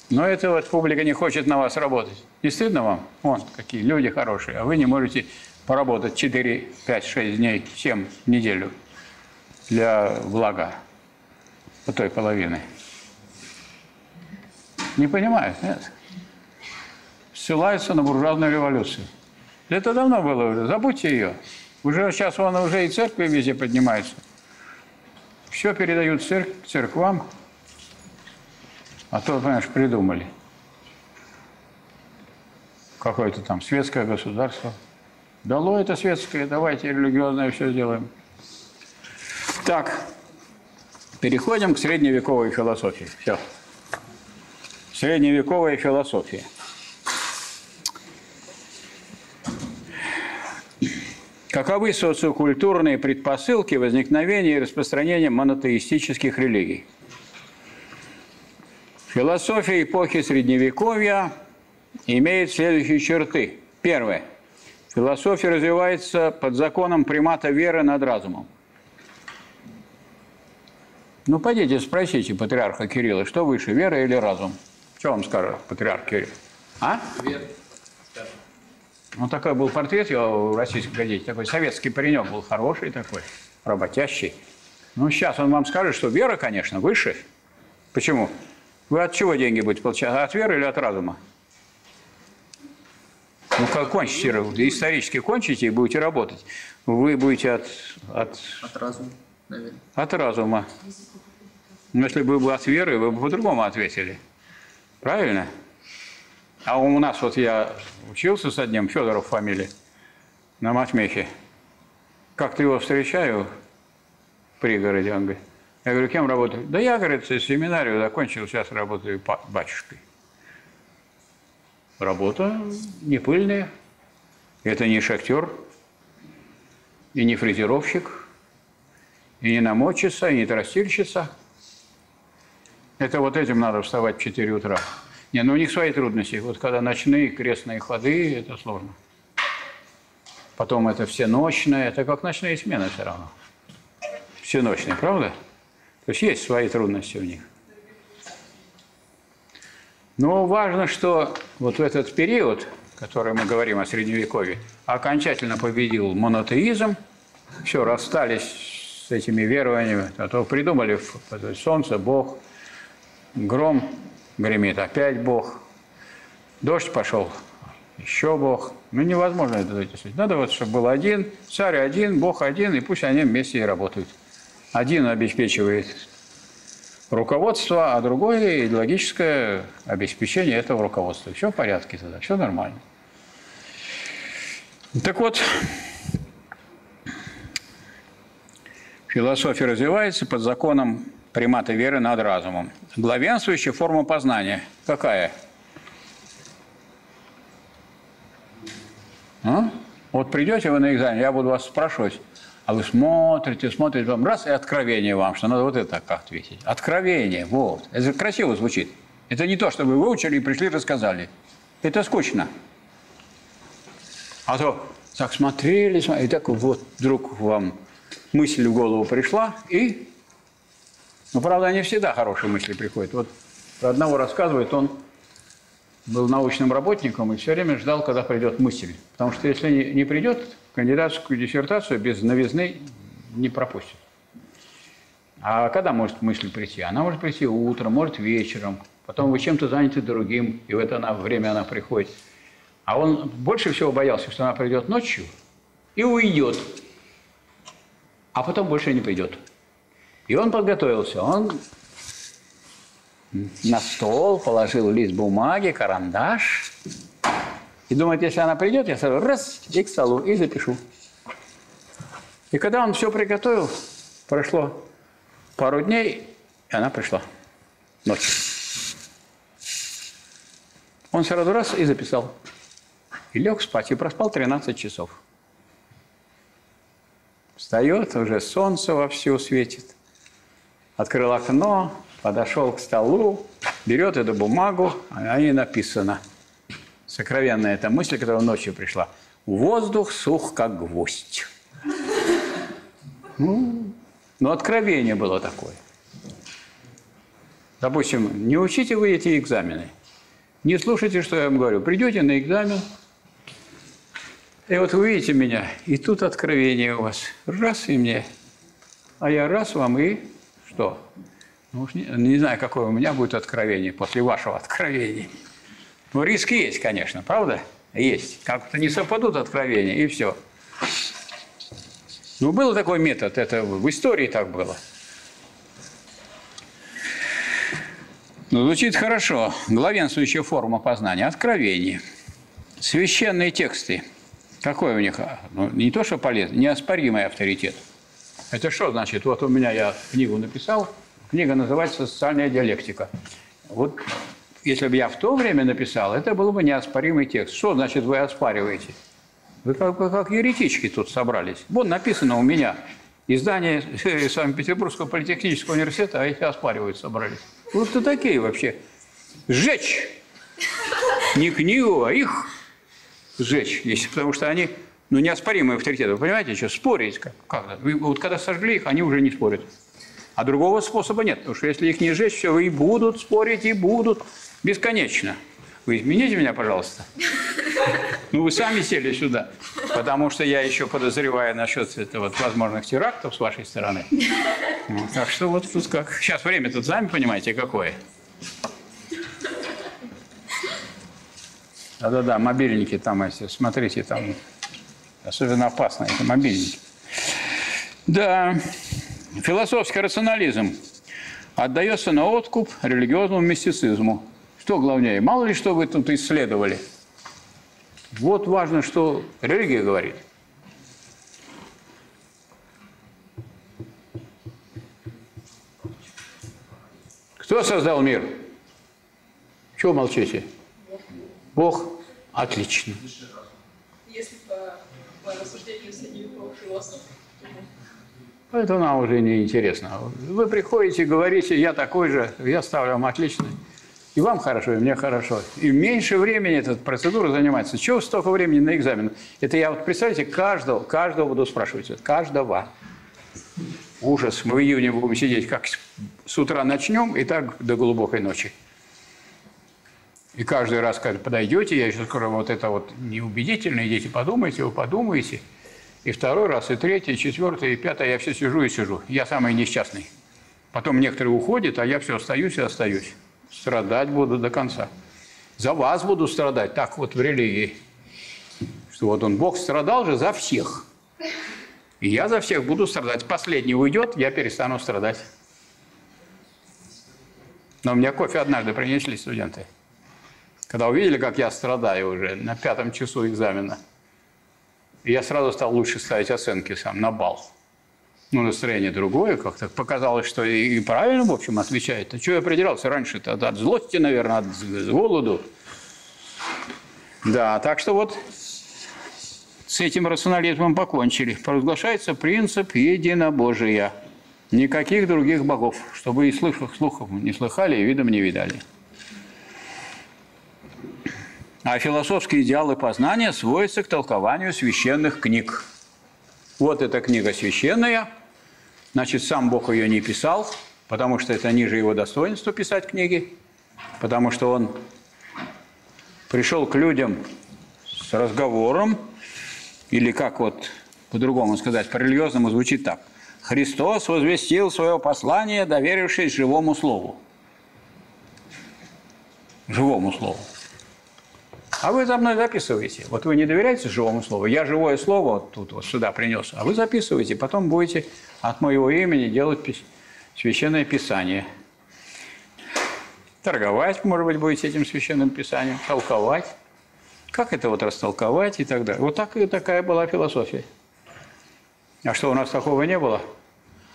Но эта вот публика не хочет на вас работать. Не стыдно вам? Вон, какие люди хорошие. А вы не можете поработать 4, 5, 6 дней, 7 в неделю для блага по той половины. Не понимают, нет. Ссылаются на буржуазную революцию. Это давно было. Забудьте ее. Уже сейчас он уже и церкви везде поднимается. Все передают церк церквам, а то, понимаешь, придумали. Какое-то там светское государство. Дало это светское, давайте религиозное все сделаем. Так, переходим к средневековой философии. Все. Средневековая философия – Каковы социокультурные предпосылки возникновения и распространения монотеистических религий? Философия эпохи Средневековья имеет следующие черты. Первое. Философия развивается под законом примата веры над разумом. Ну, пойдите, спросите патриарха Кирилла, что выше, вера или разум? Что вам скажет патриарх Кирилл? А? Вера. Ну, такой был портрет его в российской газете, такой советский паренек был хороший такой, работящий. Ну, сейчас он вам скажет, что вера, конечно, выше. Почему? Вы от чего деньги будете получать? От веры или от разума? Ну, как кончите, исторически кончите и будете работать, вы будете от... От, от разума, наверное. От разума. Но если бы вы были от веры, вы бы по-другому ответили. Правильно? А у нас вот я учился с одним, Федоров фамилия, на Матмехе. Как-то его встречаю в пригороде, он говорит, я говорю, кем работаю? Да я, говорит, семинарию закончил, сейчас работаю батюшкой. Работа не пыльная. Это не шахтер, и не фрезеровщик, и не намочица, и не тростильщица. Это вот этим надо вставать в 4 утра. Не, ну у них свои трудности. Вот когда ночные крестные ходы, это сложно. Потом это все ночные, это как ночные смены все равно. Все ночные, правда? То есть есть свои трудности у них. Но важно, что вот в этот период, который мы говорим о Средневековье, окончательно победил монотеизм, все, расстались с этими верованиями, а то придумали солнце, Бог, гром гремит, опять Бог, дождь пошел, еще Бог. Ну, невозможно это зачислить. Надо вот, чтобы был один, царь один, Бог один, и пусть они вместе и работают. Один обеспечивает руководство, а другое идеологическое обеспечение этого руководства. Все в порядке тогда, все нормально. Так вот, философия развивается под законом примата веры над разумом. Главенствующая форма познания какая? А? Вот придете вы на экзамен, я буду вас спрашивать, а вы смотрите, смотрите, вам раз, и откровение вам, что надо вот это как ответить. Откровение, вот. Это красиво звучит. Это не то, что вы выучили и пришли, рассказали. Это скучно. А то так смотрели, смотрели, и так вот вдруг вам мысль в голову пришла, и... Ну, правда, не всегда хорошие мысли приходят. Вот про одного рассказывает, он был научным работником и все время ждал, когда придет мысль. Потому что если не, не придет, кандидатскую диссертацию без новизны не пропустит. А когда может мысль прийти? Она может прийти утром, может вечером. Потом вы чем-то заняты другим, и в это она, время она приходит. А он больше всего боялся, что она придет ночью и уйдет. А потом больше не придет. И он подготовился. Он на стол положил лист бумаги, карандаш. И думает, если она придет, я сразу раз и к столу, и запишу. И когда он все приготовил, прошло пару дней, и она пришла ночью. Он сразу раз и записал. И лег спать, и проспал 13 часов. Встает, уже солнце вовсю светит. Открыл окно, подошел к столу, берет эту бумагу, а на ней написано, сокровенная эта мысль, которая ночью пришла, «Воздух сух, как гвоздь». Ну, но откровение было такое. Допустим, не учите вы эти экзамены, не слушайте, что я вам говорю. Придете на экзамен, и вот вы видите меня, и тут откровение у вас. Раз и мне. А я раз вам и что? Ну, уж не, не знаю, какое у меня будет откровение после вашего откровения. Ну, риски есть, конечно, правда? Есть. Как-то не совпадут откровения, и все. Ну, был такой метод, это в истории так было. Ну, звучит хорошо. Главенствующая форма познания – откровение. Священные тексты. Какой у них? Ну, не то, что полезно, неоспоримый авторитет. Это что значит? Вот у меня я книгу написал – Книга называется «Социальная диалектика». Вот если бы я в то время написал, это был бы неоспоримый текст. Что значит вы оспариваете? Вы как, как еретички тут собрались. Вот написано у меня. Издание Санкт-Петербургского политехнического университета, а эти оспаривают собрались. Вот кто такие вообще? Сжечь! Не книгу, а их сжечь. Если, потому что они ну, неоспоримые авторитеты. Вы понимаете, что спорить как? как вот когда сожгли их, они уже не спорят. А другого способа нет, потому что если их не сжечь, все, и будут спорить, и будут бесконечно. Вы измените меня, пожалуйста. Ну, вы сами сели сюда, потому что я еще подозреваю насчет этого возможных терактов с вашей стороны. Ну, так что вот тут как... Сейчас время тут сами понимаете, какое. Да-да-да, мобильники там, если смотрите, там особенно опасно, это мобильники. Да, Философский рационализм отдается на откуп религиозному мистицизму. Что главнее? Мало ли что вы тут исследовали. Вот важно, что религия говорит. Кто создал мир? Чего молчите? Бог. Отлично. Если по, по рассуждению средневековых философов, это нам уже не интересно. Вы приходите, говорите, я такой же, я ставлю вам отлично. И вам хорошо, и мне хорошо. И меньше времени эта процедура занимается. Чего столько времени на экзамен? Это я вот, представьте, каждого, каждого буду спрашивать. Каждого. Ужас. Мы в июне будем сидеть, как с утра начнем, и так до глубокой ночи. И каждый раз, когда подойдете, я еще скажу, вот это вот неубедительно, идите подумайте, вы подумаете. И второй раз, и третий, и четвертый, и пятый, я все сижу и сижу. Я самый несчастный. Потом некоторые уходят, а я все остаюсь и остаюсь. Страдать буду до конца. За вас буду страдать, так вот в религии. Что вот он, Бог страдал же за всех. И я за всех буду страдать. Последний уйдет, я перестану страдать. Но мне кофе однажды принесли студенты. Когда увидели, как я страдаю уже на пятом часу экзамена. Я сразу стал лучше ставить оценки сам на бал. Ну, настроение другое как-то. Показалось, что и правильно, в общем, отвечает. А что я придирался раньше-то? От злости, наверное, от голоду. Да, так что вот с этим рационализмом покончили. Провозглашается принцип единобожия. Никаких других богов, чтобы и слухов, слухов не слыхали, и видом не видали. А философские идеалы познания сводятся к толкованию священных книг. Вот эта книга священная, значит, сам Бог ее не писал, потому что это ниже его достоинства писать книги, потому что он пришел к людям с разговором, или как вот по-другому сказать, по-религиозному звучит так. Христос возвестил свое послание, доверившись живому слову. Живому слову. А вы за мной записываете. Вот вы не доверяете живому слову. Я живое слово вот тут вот сюда принес. А вы записываете. Потом будете от моего имени делать священное писание. Торговать, может быть, будете этим священным писанием. Толковать. Как это вот растолковать и так далее. Вот так и такая была философия. А что, у нас такого не было?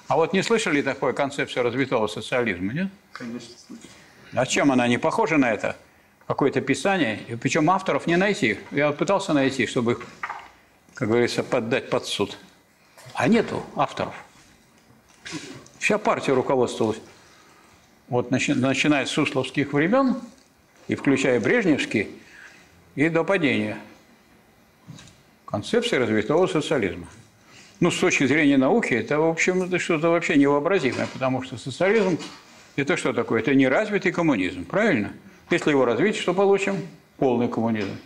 А вот не слышали такой концепции развитого социализма, нет? Конечно, слышал. А чем она не похожа на это? Какое-то писание, причем авторов не найти. Я пытался найти, чтобы их, как говорится, поддать под суд. А нету авторов. Вся партия руководствовалась, вот начиная с сусловских времен, и включая брежневский, и до падения концепции развитого социализма. Ну, с точки зрения науки, это, в общем, это что-то вообще невообразимое, потому что социализм – это что такое? Это неразвитый коммунизм, правильно? Если его развить, что получим? Полный коммунизм.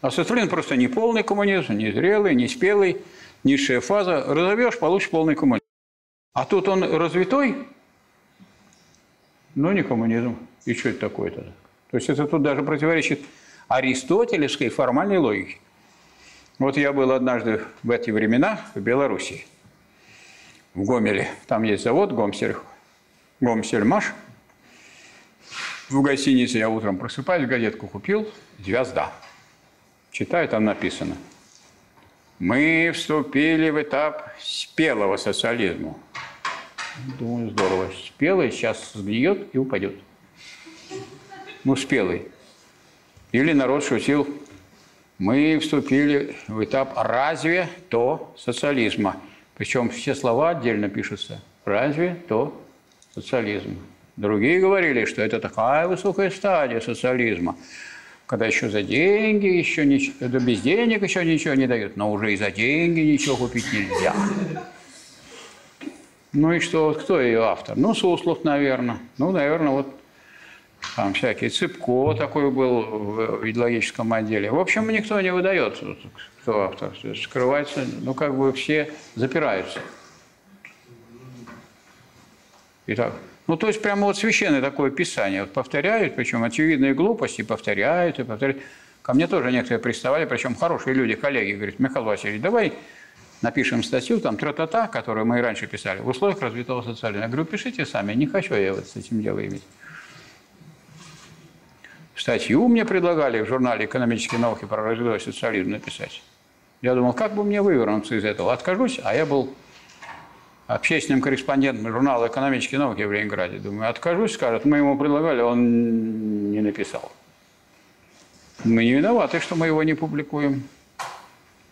А социализм просто не полный коммунизм, не зрелый, не спелый, низшая фаза. Разовьешь, получишь полный коммунизм. А тут он развитой, но не коммунизм. И что это такое тогда? То есть это тут даже противоречит аристотелевской формальной логике. Вот я был однажды в эти времена в Белоруссии, в Гомеле. Там есть завод Гомсель, Гомсельмаш. В гостинице я утром просыпаюсь, газетку купил, «Звезда». Читаю, там написано. Мы вступили в этап спелого социализма. Думаю, здорово. Спелый сейчас сгниет и упадет. Ну, спелый. Или народ шутил, мы вступили в этап разве то социализма. Причем все слова отдельно пишутся. Разве то социализм. Другие говорили, что это такая высокая стадия социализма, когда еще за деньги, еще ничего, да без денег еще ничего не дают, но уже и за деньги ничего купить нельзя. Ну и что, кто ее автор? Ну, Суслов, наверное. Ну, наверное, вот там всякие Цыпко такой был в идеологическом отделе. В общем, никто не выдает, кто автор. Скрывается, ну, как бы все запираются. Итак, ну, то есть, прямо вот священное такое писание. Вот повторяют, причем очевидные глупости повторяют и повторяют. Ко мне тоже некоторые приставали, причем хорошие люди, коллеги, говорят, Михаил Васильевич, давай напишем статью, там, тра-та-та, которую мы и раньше писали, в условиях развитого социализма. Я говорю, пишите сами, не хочу я вот с этим дело иметь. Статью мне предлагали в журнале «Экономические науки» про развитый социализм написать. Я думал, как бы мне вывернуться из этого? Откажусь, а я был общественным корреспондентом журнала «Экономические науки» в Ленинграде. Думаю, откажусь, скажут, мы ему предлагали, он не написал. Мы не виноваты, что мы его не публикуем.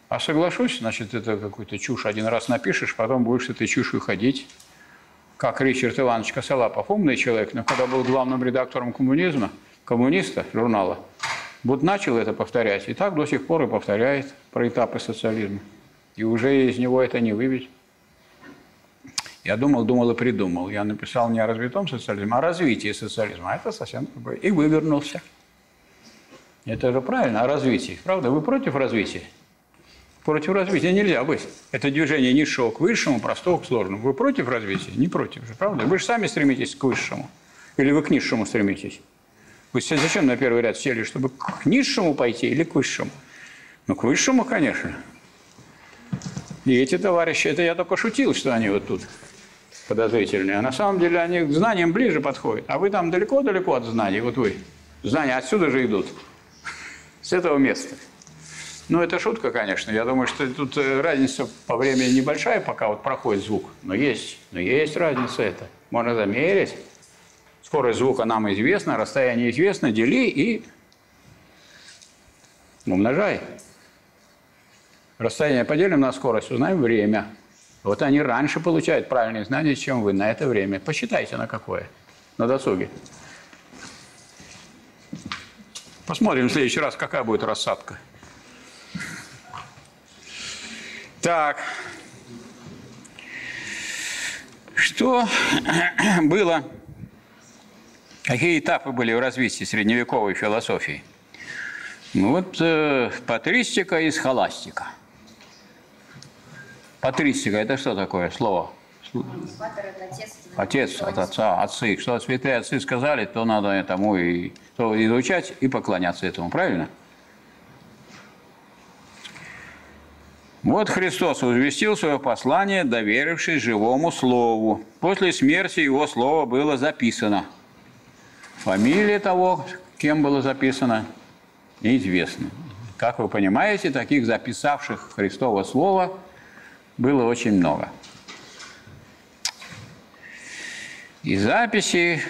А соглашусь, значит, это какую-то чушь один раз напишешь, потом будешь с этой чушью ходить. Как Ричард Иванович Косолапов, умный человек, но когда был главным редактором коммунизма – коммуниста журнала, вот начал это повторять, и так до сих пор и повторяет про этапы социализма. И уже из него это не выбить. Я думал, думал и придумал. Я написал не о развитом социализме, а о развитии социализма. А это совсем другое. И вывернулся. Это же правильно, о развитии. Правда? Вы против развития? Против развития нельзя быть. Это движение низшего к высшему, простого к сложному. Вы против развития? Не против же, правда? Вы же сами стремитесь к высшему. Или вы к низшему стремитесь? Вы зачем на первый ряд сели? Чтобы к низшему пойти или к высшему? Ну, к высшему, конечно. И эти товарищи, это я только шутил, что они вот тут подозрительные. А на самом деле они к знаниям ближе подходят. А вы там далеко-далеко от знаний. Вот вы. Знания отсюда же идут. <laughs> С этого места. Ну, это шутка, конечно. Я думаю, что тут э, разница по времени небольшая, пока вот проходит звук. Но есть, но есть разница это. Можно замерить. Скорость звука нам известна, расстояние известно. Дели и умножай. Расстояние поделим на скорость, узнаем время. Вот они раньше получают правильные знания, чем вы на это время. Посчитайте, на какое. На досуге. Посмотрим в следующий раз, какая будет рассадка. Так. Что <clears throat> было? Какие этапы были в развитии средневековой философии? Ну вот э, патристика и схоластика. Патристика – это что такое слово? Отец. Отец от отца, отцы. Что святые отцы сказали, то надо этому и то изучать и поклоняться этому. Правильно? Вот Христос возвестил свое послание, доверившись живому Слову. После смерти его Слово было записано. Фамилия того, кем было записано, неизвестно. Как вы понимаете, таких записавших Христово Слово было очень много. И записи,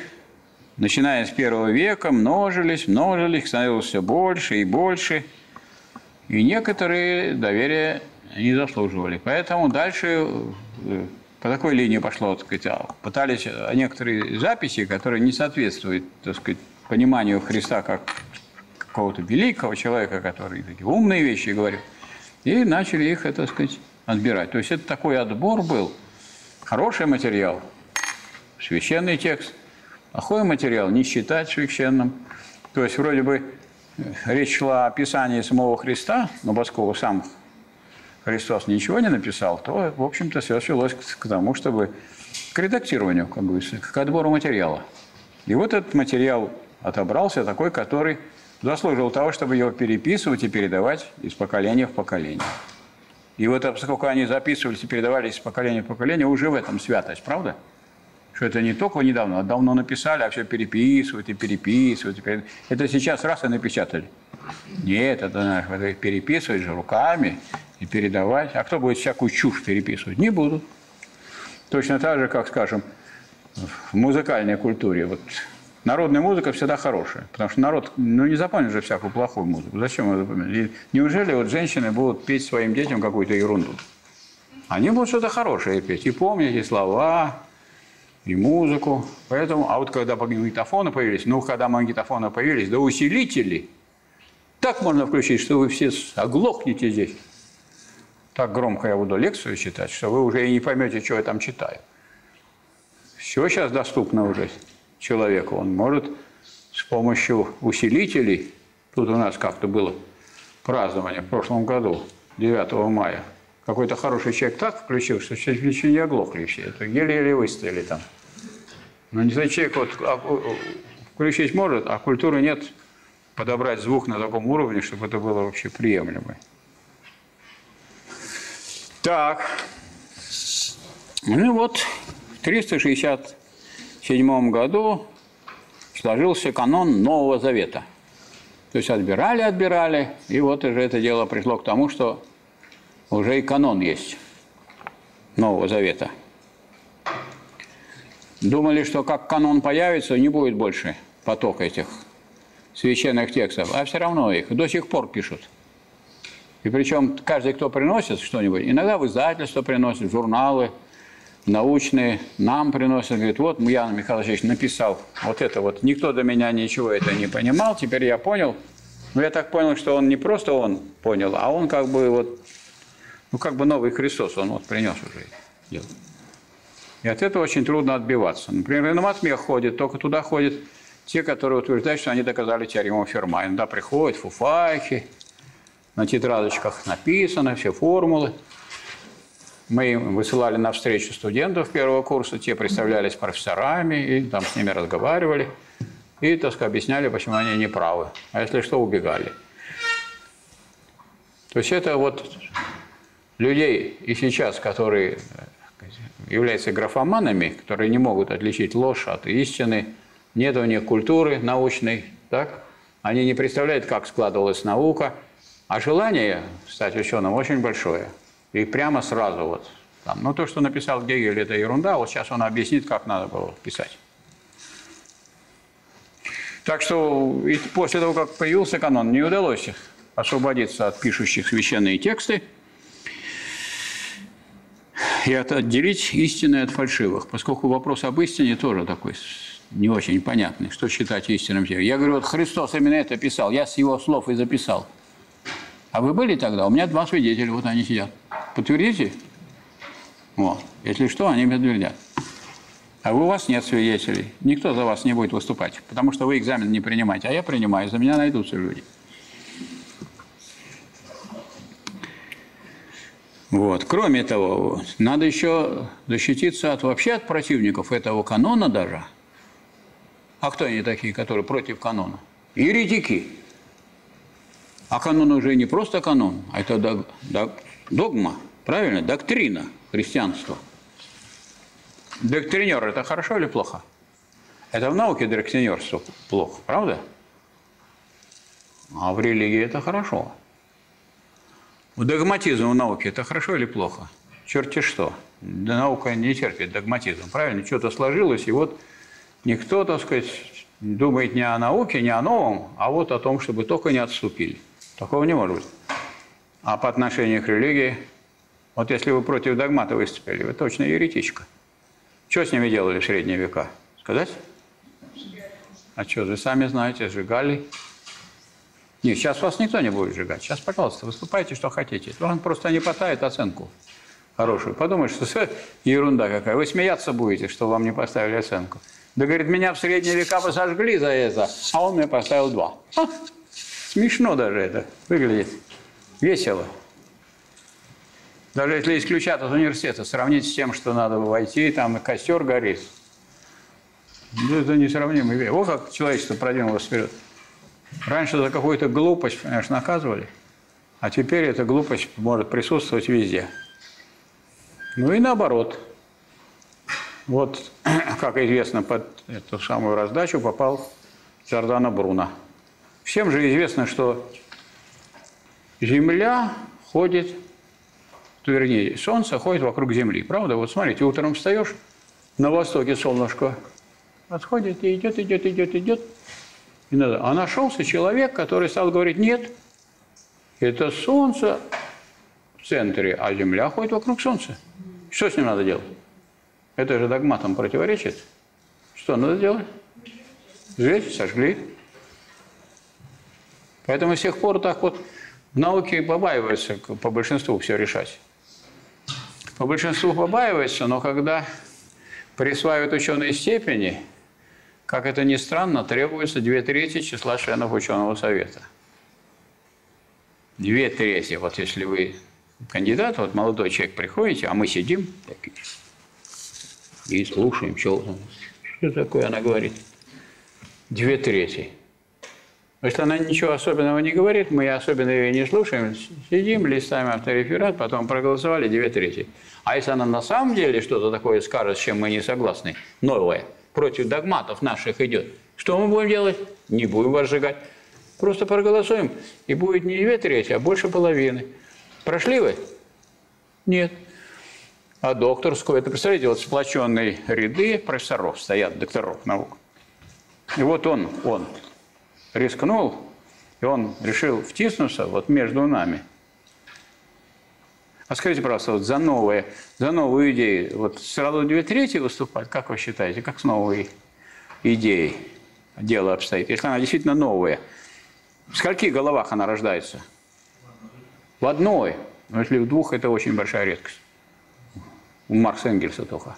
начиная с первого века, множились, множились, становилось все больше и больше. И некоторые доверия не заслуживали. Поэтому дальше э, по такой линии пошло, так сказать, а, пытались некоторые записи, которые не соответствуют, так сказать, пониманию Христа как какого-то великого человека, который такие умные вещи говорит, и начали их, так сказать, отбирать. То есть это такой отбор был, хороший материал, священный текст, плохой материал не считать священным. То есть вроде бы э, речь шла о писании самого Христа, но поскольку сам Христос ничего не написал, то, в общем-то, все свелось к тому, чтобы к редактированию, как бы, к отбору материала. И вот этот материал отобрался такой, который заслужил того, чтобы его переписывать и передавать из поколения в поколение. И вот поскольку они записывались и передавались из поколения в поколение, уже в этом святость, правда? Что это не только недавно, а давно написали, а все переписывают и переписывают. И переписывают. Это сейчас раз и напечатали. Нет, это надо переписывать же руками и передавать. А кто будет всякую чушь переписывать? Не будут. Точно так же, как, скажем, в музыкальной культуре. Вот народная музыка всегда хорошая, потому что народ ну, не запомнит же всякую плохую музыку. Зачем это запоминать? неужели вот женщины будут петь своим детям какую-то ерунду? Они будут что-то хорошее петь. И помнить, и слова, и музыку. Поэтому, а вот когда магнитофоны появились, ну, когда магнитофоны появились, да усилители, так можно включить, что вы все оглохнете здесь. Так громко я буду лекцию читать, что вы уже и не поймете, что я там читаю. Все сейчас доступно уже Человеку Он может с помощью усилителей, тут у нас как-то было празднование в прошлом году, 9 мая, какой-то хороший человек так включил, что чуть ли не оглохли все. Это еле-еле выстояли там. Но не человек вот а, включить может, а культуры нет подобрать звук на таком уровне, чтобы это было вообще приемлемо. Так, ну вот, 360 1977 году сложился канон Нового Завета. То есть отбирали, отбирали, и вот уже это дело пришло к тому, что уже и канон есть Нового Завета. Думали, что как канон появится, не будет больше потока этих священных текстов, а все равно их до сих пор пишут. И причем каждый, кто приносит что-нибудь, иногда в издательство приносит, в журналы – научные, нам приносят, говорит, вот Ян Михайлович написал вот это вот. Никто до меня ничего это не понимал, теперь я понял. Но я так понял, что он не просто он понял, а он как бы вот, ну как бы новый Христос, он вот принес уже. И от этого очень трудно отбиваться. Например, на Матмех ходит, только туда ходит те, которые утверждают, что они доказали теорему Ферма. Иногда приходят фуфайки, на тетрадочках написаны все формулы. Мы высылали на встречу студентов первого курса, те представлялись профессорами, и там с ними разговаривали, и, так сказать, объясняли, почему они не правы. А если что, убегали. То есть это вот людей и сейчас, которые являются графоманами, которые не могут отличить ложь от истины, нет у них культуры научной, так? Они не представляют, как складывалась наука, а желание стать ученым очень большое. И прямо сразу вот. Там, ну, то, что написал Гегель, это ерунда, вот сейчас он объяснит, как надо было писать. Так что и после того, как появился канон, не удалось освободиться от пишущих священные тексты и отделить истинное от фальшивых, поскольку вопрос об истине тоже такой не очень понятный, что считать истинным. Я говорю, вот Христос именно это писал, я с его слов и записал. А вы были тогда? У меня два свидетеля, вот они сидят. Подтвердите? Вот. Если что, они подтвердят. А у вас нет свидетелей. Никто за вас не будет выступать, потому что вы экзамен не принимаете. А я принимаю, за меня найдутся люди. Вот. Кроме того, надо еще защититься от, вообще от противников этого канона даже. А кто они такие, которые против канона? Еретики. А канон уже не просто канон, а это догма, правильно? Доктрина христианства. Доктринер – это хорошо или плохо? Это в науке доктринерство плохо, правда? А в религии это хорошо. Догматизм в науке – это хорошо или плохо? Черти что. Да наука не терпит догматизм, правильно? Что-то сложилось, и вот никто, так сказать, думает не о науке, не о новом, а вот о том, чтобы только не отступили. Такого не может быть. А по отношению к религии, вот если вы против догмата выступили, вы точно еретичка. Что с ними делали в средние века? Сказать? А что, вы сами знаете, сжигали. Нет, сейчас вас никто не будет сжигать. Сейчас, пожалуйста, выступайте, что хотите. Вам просто не хватает оценку хорошую. Подумайте, что ерунда какая. Вы смеяться будете, что вам не поставили оценку. Да, говорит, меня в средние века посожгли за это, а он мне поставил два. А, смешно даже это выглядит. Весело. Даже если исключат от университета, сравнить с тем, что надо войти, там костер горит. Это несравнимый вещь. Вот как человечество продвинулось вперед. Раньше за какую-то глупость, понимаешь, наказывали, а теперь эта глупость может присутствовать везде. Ну и наоборот. Вот, <clears throat> как известно, под эту самую раздачу попал Джордано Бруно. Всем же известно, что Земля ходит, вернее, Солнце ходит вокруг Земли. Правда? Вот смотрите, утром встаешь, на востоке солнышко отходит и идет, идет, идет, идет. И надо. А нашелся человек, который стал говорить, нет, это Солнце в центре, а Земля ходит вокруг Солнца. Что с ним надо делать? Это же догматам противоречит. Что надо делать? Сжечь, сожгли. Поэтому с тех пор так вот в науке побаиваются по большинству все решать. По большинству побаиваются, но когда присваивают ученые степени, как это ни странно, требуется две трети числа членов ученого совета. Две трети. Вот если вы кандидат, вот молодой человек приходите, а мы сидим такие, и слушаем, что, что такое она говорит. Две трети. Если она ничего особенного не говорит, мы особенно ее не слушаем, сидим, листаем автореферат, потом проголосовали две трети. А если она на самом деле что-то такое скажет, с чем мы не согласны, новое, против догматов наших идет, что мы будем делать? Не будем вас сжигать. Просто проголосуем, и будет не две трети, а больше половины. Прошли вы? Нет. А докторскую, это, представляете, вот сплоченные ряды профессоров стоят, докторов наук. И вот он, он рискнул, и он решил втиснуться вот между нами. А скажите, пожалуйста, вот за, новые, за новую идею, вот сразу две трети выступать, как вы считаете, как с новой идеей дело обстоит, если она действительно новая? В скольких головах она рождается? В одной. Но если в двух, это очень большая редкость. У Маркса Энгельса только.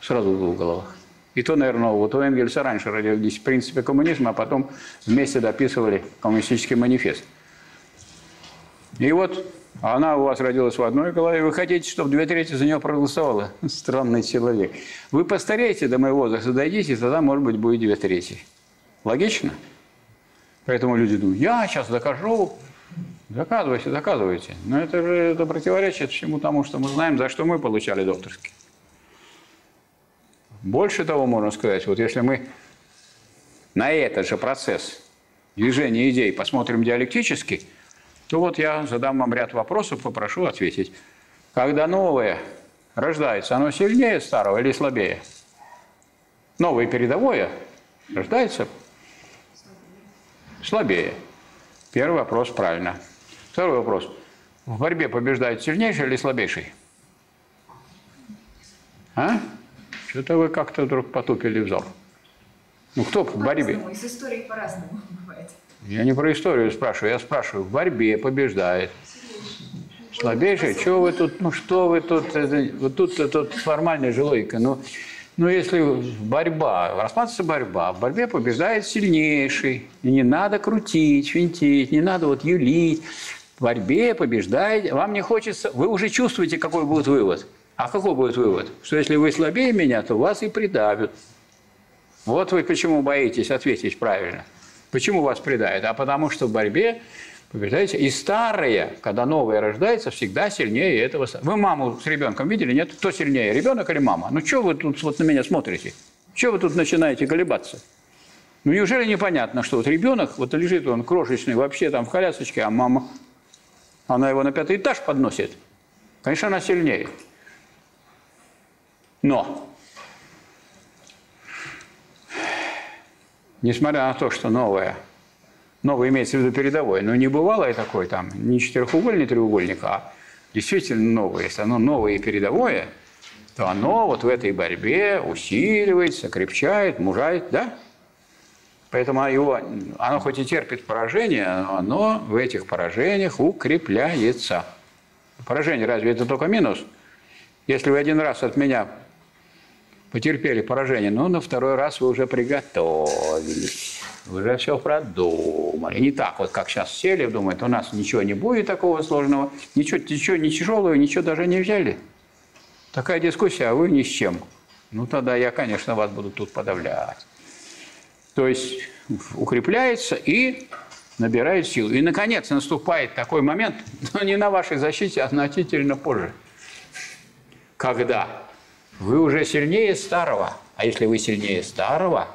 Сразу в двух головах. И то, наверное, вот у Энгельса раньше родились принципы коммунизма, а потом вместе дописывали коммунистический манифест. И вот она у вас родилась в одной голове, вы хотите, чтобы две трети за нее проголосовало. <laughs> Странный человек. Вы постареете до моего возраста, дойдите, тогда, может быть, будет две трети. Логично? Поэтому люди думают, я сейчас докажу. Доказывайте, доказывайте. Но это же это противоречит всему тому, что мы знаем, за что мы получали докторский. Больше того можно сказать, вот если мы на этот же процесс движения идей посмотрим диалектически, то вот я задам вам ряд вопросов, попрошу ответить. Когда новое рождается, оно сильнее старого или слабее? Новое передовое рождается слабее. Первый вопрос правильно. Второй вопрос. В борьбе побеждает сильнейший или слабейший? А? Что-то вы как-то вдруг потупили взор. Ну, кто в борьбе? Из истории по-разному <laughs> бывает. Я не про историю спрашиваю, я спрашиваю, в борьбе побеждает. Слабейший? Чего вы тут, ну что вы тут, это, вот тут, тут формальная же логика. Ну, ну, если борьба, рассматривается борьба, в борьбе побеждает сильнейший. И не надо крутить, винтить, не надо вот юлить. В борьбе побеждает, вам не хочется, вы уже чувствуете, какой будет вывод. А какой будет вывод? Что если вы слабее меня, то вас и придавят. Вот вы почему боитесь ответить правильно. Почему вас предают? А потому что в борьбе побеждаете. И старые, когда новое рождается, всегда сильнее этого. Вы маму с ребенком видели? Нет? Кто сильнее, ребенок или мама? Ну что вы тут вот на меня смотрите? Чего вы тут начинаете колебаться? Ну неужели непонятно, что вот ребенок, вот лежит он крошечный, вообще там в колясочке, а мама, она его на пятый этаж подносит. Конечно, она сильнее. Но, несмотря на то, что новое, новое имеется в виду передовое, но не бывало и такой там, не четырехугольный треугольник, а действительно новое. Если оно новое и передовое, то оно вот в этой борьбе усиливается, крепчает, мужает, да? Поэтому его, оно хоть и терпит поражение, но оно в этих поражениях укрепляется. Поражение разве это только минус? Если вы один раз от меня потерпели поражение, но на второй раз вы уже приготовились, уже все продумали. Не так вот, как сейчас сели, думают, у нас ничего не будет такого сложного, ничего, ничего не тяжелого, ничего даже не взяли. Такая дискуссия, а вы ни с чем. Ну, тогда я, конечно, вас буду тут подавлять. То есть укрепляется и набирает силу. И, наконец, наступает такой момент, <laughs> но не на вашей защите, а значительно позже. Когда вы уже сильнее старого. А если вы сильнее старого,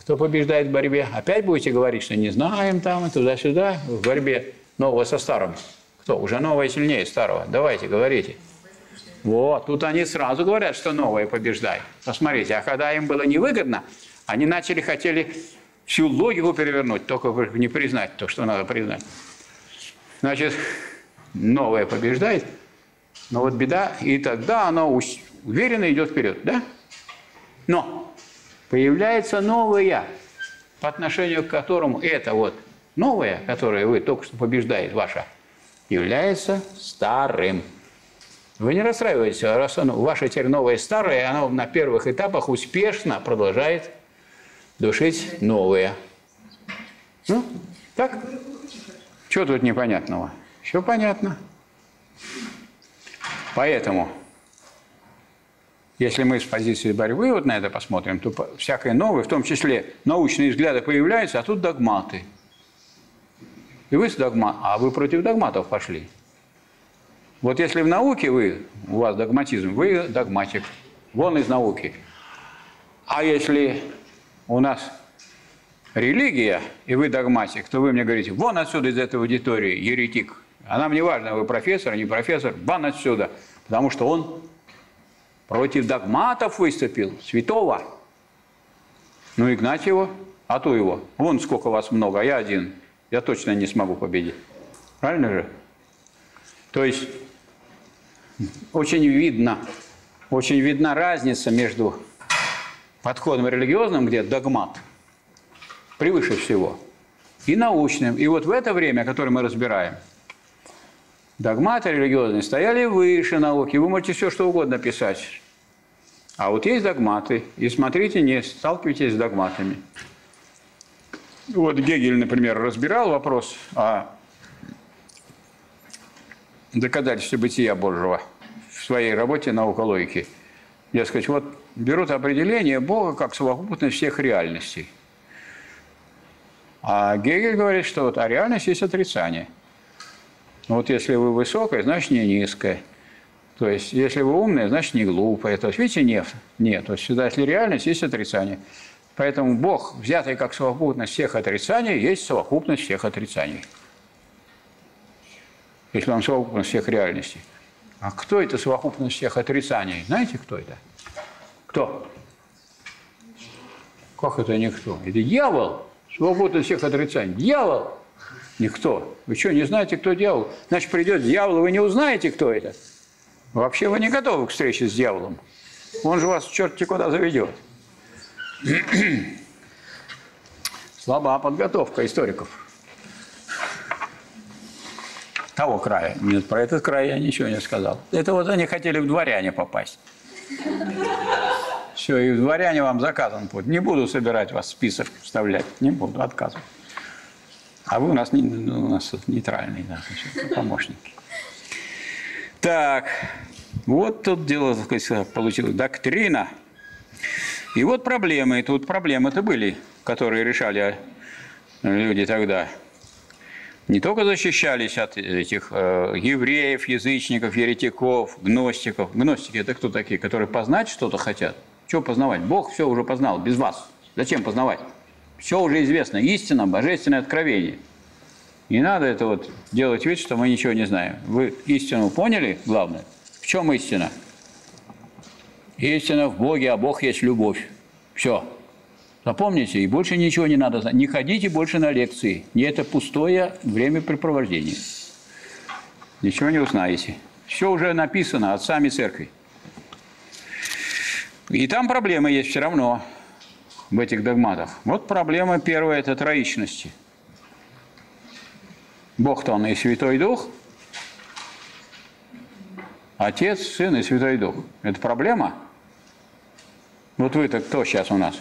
кто побеждает в борьбе? Опять будете говорить, что не знаем там, и туда-сюда, в борьбе нового со старым. Кто? Уже новое сильнее старого. Давайте, говорите. Вот, тут они сразу говорят, что новое побеждает. Посмотрите, а когда им было невыгодно, они начали, хотели всю логику перевернуть, только не признать то, что надо признать. Значит, новое побеждает – но вот беда, и тогда оно уверенно идет вперед, да? Но появляется новое, по отношению к которому это вот новое, которое вы только что побеждает ваше, является старым. Вы не расстраивайтесь, раз оно, ваше теперь новое старое, оно на первых этапах успешно продолжает душить новое. Ну, так? Что тут непонятного? Все понятно. Поэтому, если мы с позиции борьбы вот на это посмотрим, то всякое новое, в том числе научные взгляды появляются, а тут догматы. И вы с догма... а вы против догматов пошли. Вот если в науке вы, у вас догматизм, вы догматик, вон из науки. А если у нас религия, и вы догматик, то вы мне говорите, вон отсюда из этой аудитории, еретик. А нам не важно, вы профессор, не профессор, бан отсюда потому что он против догматов выступил, святого. Ну, Игнатьева, а то его. Вон сколько вас много, а я один. Я точно не смогу победить. Правильно же? То есть очень видно, очень видна разница между подходом религиозным, где догмат превыше всего, и научным. И вот в это время, которое мы разбираем – Догматы религиозные стояли выше науки. Вы можете все что угодно писать. А вот есть догматы, и смотрите, не сталкивайтесь с догматами. Вот Гегель, например, разбирал вопрос о доказательстве бытия Божьего в своей работе «Наука логики». Дескать, вот берут определение Бога как совокупность всех реальностей. А Гегель говорит, что вот, а реальность есть отрицание. Вот если вы высокое, значит не низкое. То есть, если вы умные, значит не глупые. То есть, видите, нет. Нет. То есть, сюда, если реальность, есть отрицание. Поэтому Бог, взятый как совокупность всех отрицаний, есть совокупность всех отрицаний. Если он совокупность всех реальностей. А кто это совокупность всех отрицаний? Знаете, кто это? Кто? Как это никто? Это дьявол. Свобода всех отрицаний. Дьявол. Никто. Вы что, не знаете, кто дьявол? Значит, придет дьявол, и вы не узнаете, кто это. Вообще вы не готовы к встрече с дьяволом. Он же вас черти куда заведет. <clears throat> Слаба подготовка историков. Того края. Нет, про этот край я ничего не сказал. Это вот они хотели в дворяне попасть. Все, и в дворяне вам заказан путь. Не буду собирать вас в список вставлять. Не буду, отказывать. А вы у нас, не, ну, у нас нейтральные да, помощники. Так, вот тут дело получилось. Доктрина. И вот проблемы. И тут проблемы-то были, которые решали люди тогда. Не только защищались от этих э, евреев, язычников, еретиков, гностиков. Гностики – это кто такие? Которые познать что-то хотят. Чего познавать? Бог все уже познал, без вас. Зачем познавать? Все уже известно. Истина, божественное откровение. Не надо это вот делать вид, что мы ничего не знаем. Вы истину поняли, главное? В чем истина? Истина в Боге, а Бог есть любовь. Все. Запомните, и больше ничего не надо знать. Не ходите больше на лекции. Не это пустое времяпрепровождение. Ничего не узнаете. Все уже написано отцами церкви. И там проблемы есть все равно в этих догматах. Вот проблема первая – это троичности. Бог-то Он и Святой Дух, Отец, Сын и Святой Дух. Это проблема? Вот вы-то кто сейчас у нас?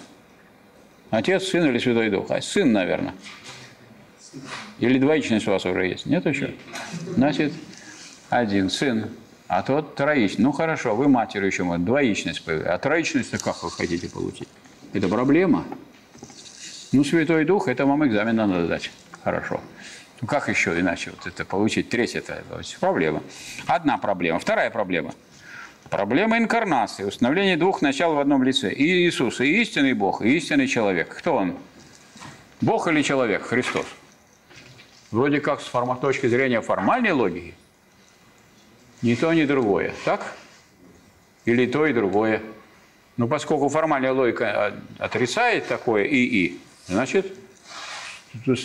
Отец, Сын или Святой Дух? А Сын, наверное. Или двоичность у вас уже есть? Нет еще? Значит, один Сын, а тот троичность. Ну хорошо, вы матерью еще двоичность появилась. А троичность-то как вы хотите получить? Это проблема. Ну, Святой Дух, это вам экзамен надо сдать. Хорошо. Ну, как еще иначе вот это получить? Третья это проблема. Одна проблема. Вторая проблема. Проблема инкарнации, установление двух начал в одном лице. И Иисус, и истинный Бог, и истинный человек. Кто он? Бог или человек? Христос. Вроде как с точки зрения формальной логики, ни то, ни другое. Так? Или то и другое. Но поскольку формальная логика отрицает такое и-и, значит,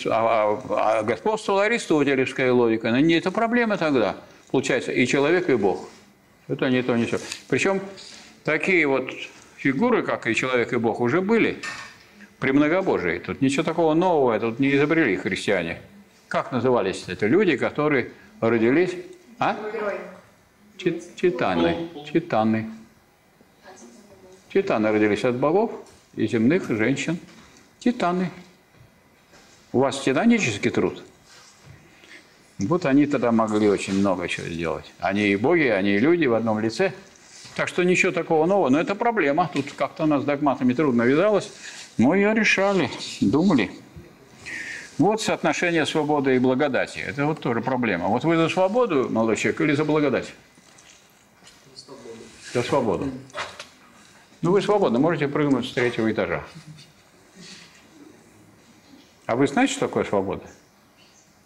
а, а, а господствовала аристотелевская логика. Но не это проблема тогда. Получается, и человек, и Бог. Это не то, не все. Причем такие вот фигуры, как и человек, и Бог, уже были при многобожии. Тут ничего такого нового тут не изобрели христиане. Как назывались это люди, которые родились? А? Титаны. Титаны. Титаны родились от богов и земных женщин. Титаны. У вас титанический труд. Вот они тогда могли очень много чего сделать. Они и боги, они и люди в одном лице. Так что ничего такого нового. Но это проблема. Тут как-то у нас с догматами трудно вязалось. Но ее решали, думали. Вот соотношение свободы и благодати. Это вот тоже проблема. Вот вы за свободу, молодой человек, или за благодать? За свободу. За свободу. Ну, вы свободны, можете прыгнуть с третьего этажа. А вы знаете, что такое свобода?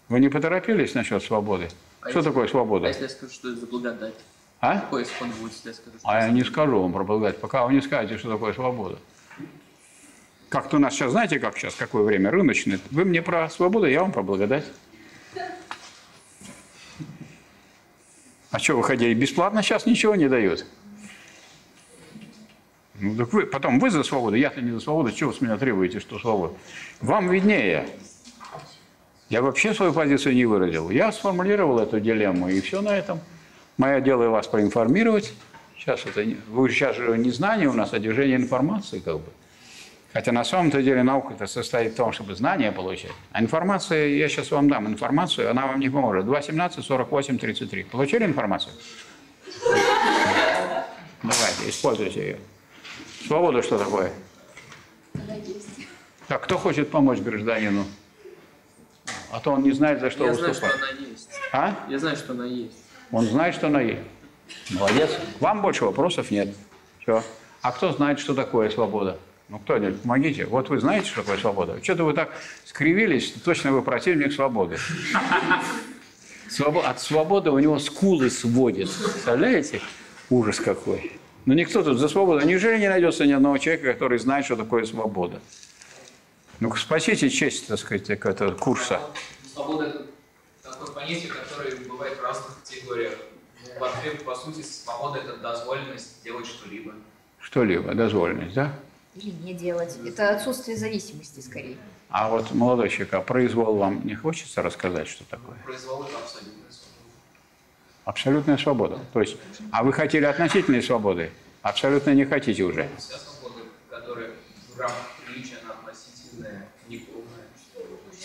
Вы не поторопились насчет свободы? А что если, такое свобода? А если я скажу, что это за благодать? А? Какой исход будет, если я скажу, что А я не скажу вам про благодать, пока вы не скажете, что такое свобода. Как-то у нас сейчас, знаете, как сейчас, какое время рыночное? Вы мне про свободу, я вам про благодать. А что, вы ходили бесплатно, сейчас ничего не дают? Ну, так вы, потом вы за свободу, я-то не за свободу, чего вы с меня требуете, что свобода? Вам виднее. Я вообще свою позицию не выразил. Я сформулировал эту дилемму, и все на этом. Мое дело вас проинформировать. Сейчас это вы сейчас же не знание у нас, а движение информации как бы. Хотя на самом-то деле наука это состоит в том, чтобы знания получать. А информация, я сейчас вам дам информацию, она вам не поможет. 2.17, 48, 33. Получили информацию? Давайте, используйте ее. Свобода что такое? Она есть. Так, кто хочет помочь гражданину? А то он не знает, за что Я знаю, выступать. что она есть. А? Я знаю, что она есть. Он знает, что она есть. Молодец. Вам больше вопросов нет. Все. А кто знает, что такое свобода? Ну, кто-нибудь, помогите. Вот вы знаете, что такое свобода? Что-то вы так скривились, точно вы противник свободы. Свобо- От свободы у него скулы сводит. Представляете? Ужас какой. Но никто тут за свободу. Неужели не найдется ни одного человека, который знает, что такое свобода? ну спасите честь, так сказать, этого курса. Свобода – это такое понятие, которое бывает в разных категориях. В ответ, по сути, свобода – это дозволенность делать что-либо. Что-либо, дозволенность, да? Или не делать. Это отсутствие зависимости скорее. А вот, молодой человек, а произвол вам не хочется рассказать, что такое? Произвол – это абсолютная свобода. Абсолютная свобода. То есть, а вы хотели относительной свободы? Абсолютно не хотите уже. Вся свобода, которая в рамках приличия, она относительная, неполная.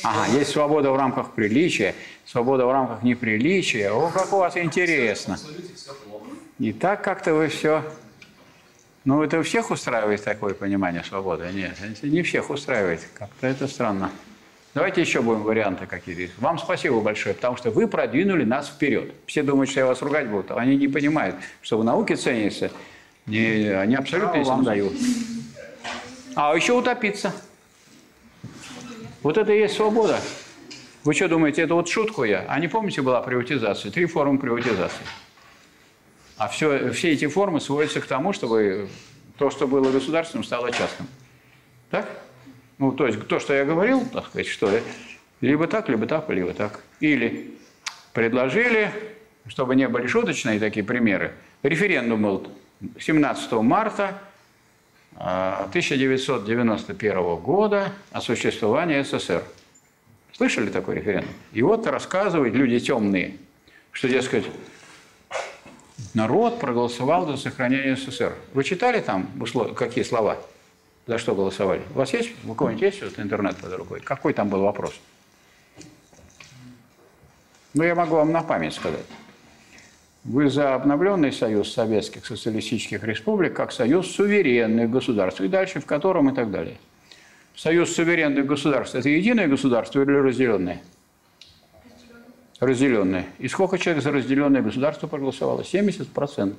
Ага, есть свобода в рамках приличия, свобода в рамках неприличия. О, как у вас интересно. И так как-то вы все... Ну, это у всех устраивает такое понимание свободы? Нет, это не всех устраивает. Как-то это странно. Давайте еще будем варианты какие-то. Вам спасибо большое, потому что вы продвинули нас вперед. Все думают, что я вас ругать буду. Они не понимают, что в науке ценится. Не, они абсолютно не вам дают. А еще утопиться. Вот это и есть свобода. Вы что думаете, это вот шутку я? А не помните, была приватизация? Три формы приватизации. А все, все эти формы сводятся к тому, чтобы то, что было государственным, стало частным. Так? Ну, то есть то, что я говорил, так сказать, что либо так, либо так, либо так. Или предложили, чтобы не были шуточные такие примеры, референдум был 17 марта а, 1991 года о существовании СССР. Слышали такой референдум? И вот рассказывают люди темные, что, дескать, народ проголосовал за сохранение СССР. Вы читали там какие слова? За что голосовали? У вас есть, у кого-нибудь есть вот интернет под рукой? Какой там был вопрос? Ну, я могу вам на память сказать. Вы за обновленный союз советских социалистических республик как союз суверенных государств, и дальше в котором и так далее. Союз суверенных государств – это единое государство или разделенное? Разделенное. И сколько человек за разделенное государство проголосовало? 70%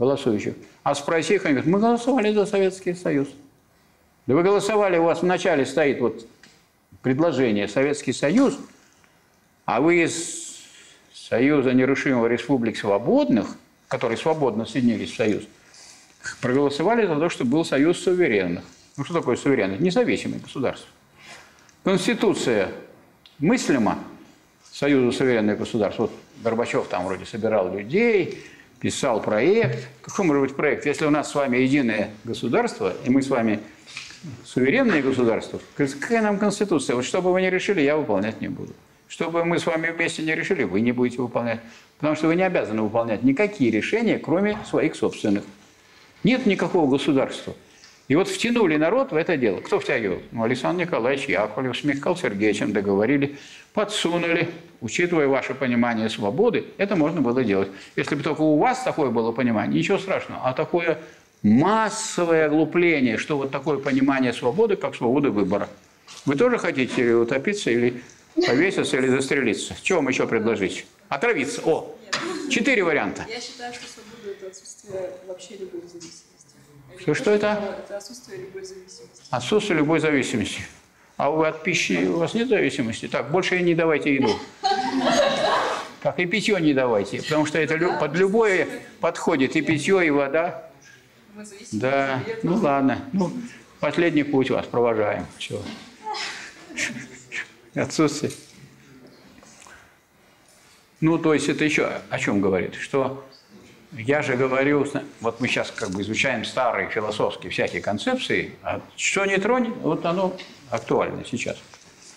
голосующих. А спроси их, они говорят, мы голосовали за Советский Союз. Да вы голосовали, у вас в начале стоит вот предложение Советский Союз, а вы из Союза нерушимого республик свободных, которые свободно соединились в Союз, проголосовали за то, что был Союз суверенных. Ну что такое суверенность? Независимое государство. Конституция мыслима Союзу суверенных государств. Вот Горбачев там вроде собирал людей, писал проект. Какой может быть проект? Если у нас с вами единое государство, и мы с вами суверенные государства, какая нам Конституция? Вот что бы вы ни решили, я выполнять не буду. Что бы мы с вами вместе не решили, вы не будете выполнять. Потому что вы не обязаны выполнять никакие решения, кроме своих собственных. Нет никакого государства. И вот втянули народ в это дело. Кто втягивал? Ну, Александр Николаевич Яковлев с Михаилом Сергеевичем договорили, подсунули. Учитывая ваше понимание свободы, это можно было делать. Если бы только у вас такое было понимание, ничего страшного. А такое массовое оглупление, что вот такое понимание свободы, как свобода выбора. Вы тоже хотите утопиться или повеситься, или застрелиться? Чего вам еще предложить? Отравиться. О, четыре варианта. Я считаю, что свобода – это отсутствие вообще любой зависимости. Что- что это? Это отсутствие любой зависимости. Отсутствие любой зависимости. А вы от пищи, у вас нет зависимости? Так, больше не давайте еду. Как и питье не давайте, потому что это под любое подходит и питье, и вода. Да, ну ладно. Ну, последний путь вас провожаем. Чего? Отсутствие. Ну, то есть это еще о чем говорит? Что я же говорю, вот мы сейчас как бы изучаем старые философские всякие концепции, а что не тронь, вот оно актуально сейчас.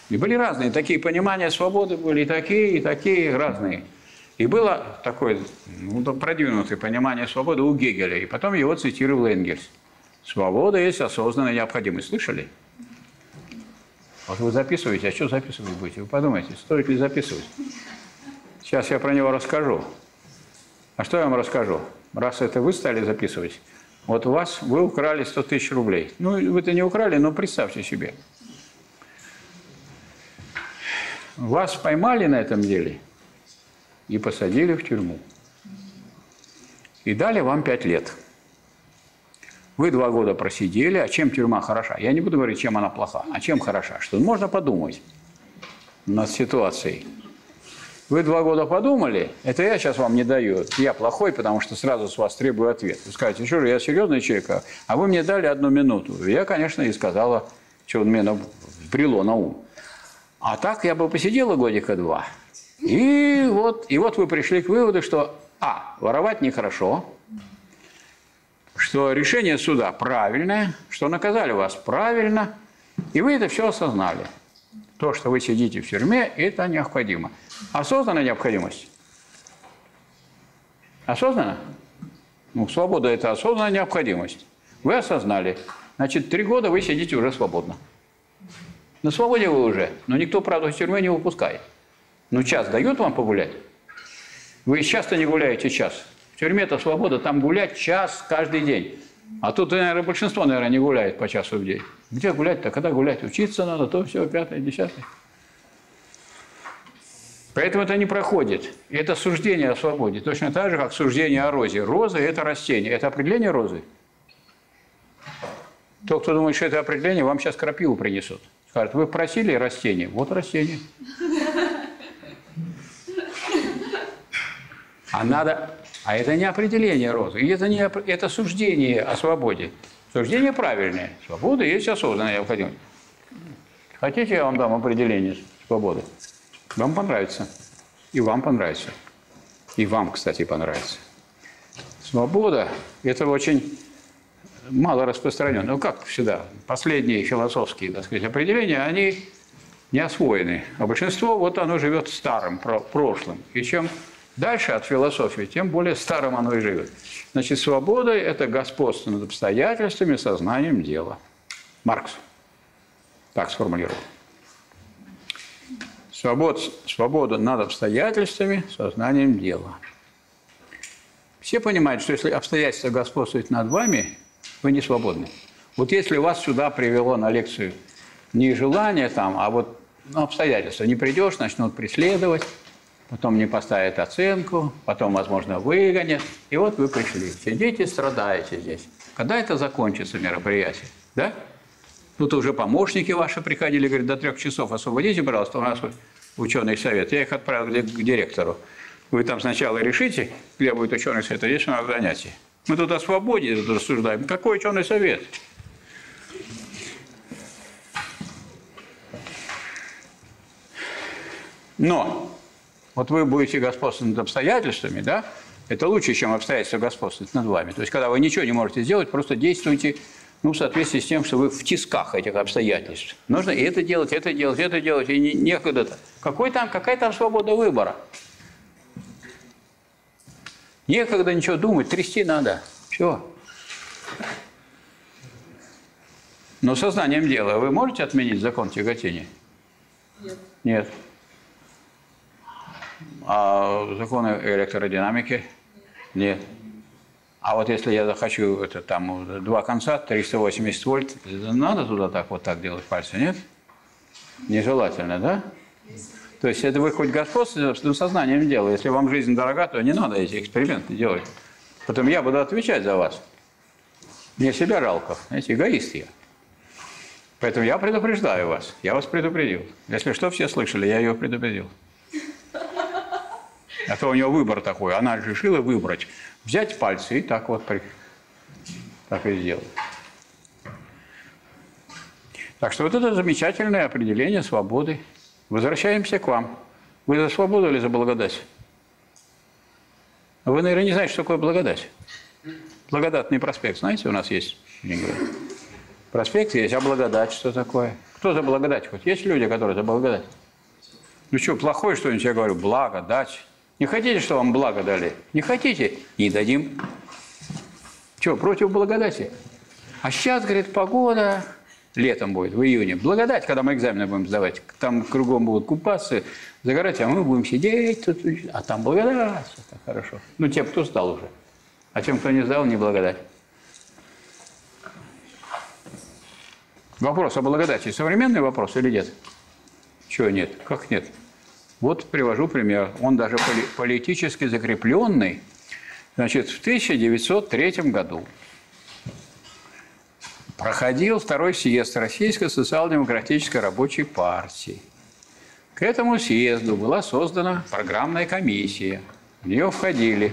И были разные такие понимания свободы, были и такие, и такие разные. И было такое ну, продвинутое понимание свободы у Гегеля, и потом его цитировал Энгельс. Свобода есть осознанная необходимость. Слышали? Вот вы записываете, а что записывать будете? Вы подумайте, стоит ли записывать? Сейчас я про него расскажу. А что я вам расскажу? Раз это вы стали записывать, вот вас, вы украли 100 тысяч рублей. Ну, вы-то не украли, но представьте себе. Вас поймали на этом деле и посадили в тюрьму. И дали вам 5 лет. Вы два года просидели, а чем тюрьма хороша? Я не буду говорить, чем она плоха, а чем хороша. Что можно подумать над ситуацией. Вы два года подумали, это я сейчас вам не даю, я плохой, потому что сразу с вас требую ответ. Вы скажете, что я серьезный человек, а, а вы мне дали одну минуту. Я, конечно, и сказала, что он мне вбрело на ум. А так я бы посидела годика два. И вот, и вот вы пришли к выводу, что, а, воровать нехорошо, что решение суда правильное, что наказали вас правильно, и вы это все осознали. То, что вы сидите в тюрьме, это необходимо. Осознанная необходимость? Осознанно? Ну, свобода – это осознанная необходимость. Вы осознали. Значит, три года вы сидите уже свободно. На свободе вы уже, но никто, правда, из тюрьмы не выпускает. Ну, час дают вам погулять? Вы часто не гуляете час. В тюрьме-то свобода, там гулять час каждый день. А тут, наверное, большинство, наверное, не гуляет по часу в день. Где гулять-то? Когда гулять? Учиться надо, то все, пятое, десятое. Поэтому это не проходит. Это суждение о свободе. Точно так же, как суждение о розе. Роза – это растение. Это определение розы. Тот, кто думает, что это определение, вам сейчас крапиву принесут. Скажут, вы просили растение? Вот растение. А надо... А это не определение розы. Это, не, это суждение о свободе. Суждение правильное. Свобода есть осознанная необходимость. Хотите, я вам дам определение свободы? Вам понравится. И вам понравится. И вам, кстати, понравится. Свобода – это очень мало распространено. Ну, как всегда, последние философские, так сказать, определения, они не освоены. А большинство, вот оно живет старым, прошлым. И чем дальше от философии, тем более старым оно и живет. Значит, свобода – это господство над обстоятельствами, сознанием дела. Маркс так сформулировал. Свобода, свобода над обстоятельствами, сознанием дела. Все понимают, что если обстоятельства господствуют над вами, вы не свободны. Вот если вас сюда привело на лекцию не желание там, а вот ну, обстоятельства, не придешь, начнут преследовать, потом не поставят оценку, потом, возможно, выгонят. И вот вы пришли, сидите, страдаете здесь. Когда это закончится мероприятие? Да? Тут уже помощники ваши приходили, говорят, до трех часов освободите, пожалуйста, у нас ученый совет. Я их отправил к директору. Вы там сначала решите, где будет ученый совет, а здесь у нас занятие. Мы тут о свободе рассуждаем. Какой ученый совет? Но вот вы будете господствовать над обстоятельствами, да? Это лучше, чем обстоятельства господствовать над вами. То есть, когда вы ничего не можете сделать, просто действуйте ну, в соответствии с тем, что вы в тисках этих обстоятельств. Нужно и это делать, это делать, это делать, и не, некогда-то. Какой там, какая там свобода выбора? Некогда ничего думать, трясти надо. Все. Но сознанием дела вы можете отменить закон тяготения? Нет. Нет. А законы электродинамики? Нет. А вот если я захочу это там два конца, 380 вольт, надо туда так вот так делать пальцы, нет? Нежелательно, да? То есть это вы хоть господствуете но сознанием дела. Если вам жизнь дорога, то не надо эти эксперименты делать. Потом я буду отвечать за вас. Мне себя жалко. Знаете, эгоист я. Поэтому я предупреждаю вас. Я вас предупредил. Если что, все слышали, я ее предупредил. А то у него выбор такой. Она решила выбрать взять пальцы и так вот так и сделать. Так что вот это замечательное определение свободы. Возвращаемся к вам. Вы за свободу или за благодать? Вы, наверное, не знаете, что такое благодать. Благодатный проспект, знаете, у нас есть Проспект есть, а благодать что такое? Кто за благодать хоть? Есть люди, которые за благодать? Ну что, плохое что-нибудь я говорю? Благодать. Не хотите, что вам благо дали? Не хотите? Не дадим. Что, против благодати? А сейчас, говорит, погода, летом будет, в июне. Благодать, когда мы экзамены будем сдавать. Там кругом будут купаться, загорать, а мы будем сидеть тут, а там благодать. Это хорошо. Ну, тем, кто сдал уже. А тем, кто не сдал, не благодать. Вопрос о благодати. Современный вопрос или нет? Чего нет? Как нет? Вот привожу пример. Он даже поли- политически закрепленный. Значит, в 1903 году проходил второй съезд Российской социал-демократической рабочей партии. К этому съезду была создана программная комиссия. В нее входили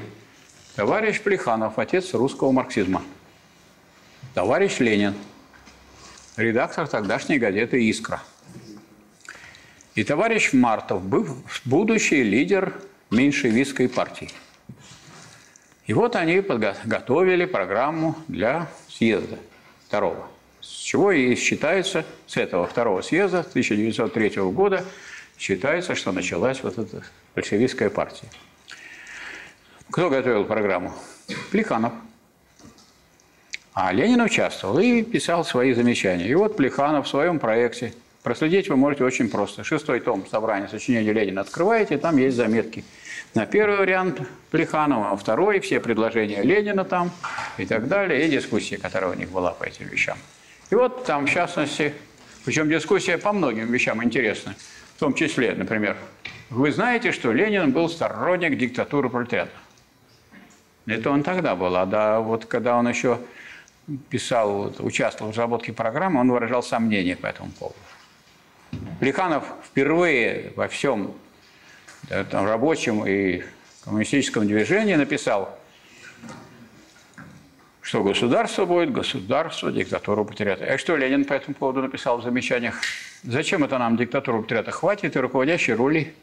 товарищ Плеханов, отец русского марксизма, товарищ Ленин, редактор тогдашней газеты «Искра», и товарищ Мартов, быв- будущий лидер меньшевистской партии. И вот они подго- готовили программу для съезда второго. С чего и считается, с этого второго съезда 1903 года, считается, что началась вот эта большевистская партия. Кто готовил программу? Плеханов. А Ленин участвовал и писал свои замечания. И вот Плеханов в своем проекте, проследить вы можете очень просто. Шестой том собрания сочинений Ленина открываете, там есть заметки. На первый вариант Плеханова, а второй, все предложения Ленина там и так далее, и дискуссия, которая у них была по этим вещам. И вот там, в частности, причем дискуссия по многим вещам интересна. В том числе, например, вы знаете, что Ленин был сторонник диктатуры пролетариата. Это он тогда был, а да, вот когда он еще писал, участвовал в разработке программы, он выражал сомнения по этому поводу. Плеханов впервые во всем да, там, рабочем и коммунистическом движении написал, что государство будет государство, диктатура пролетариата. А что Ленин по этому поводу написал в замечаниях? Зачем это нам диктатура пролетариата? Хватит и руководящей роли.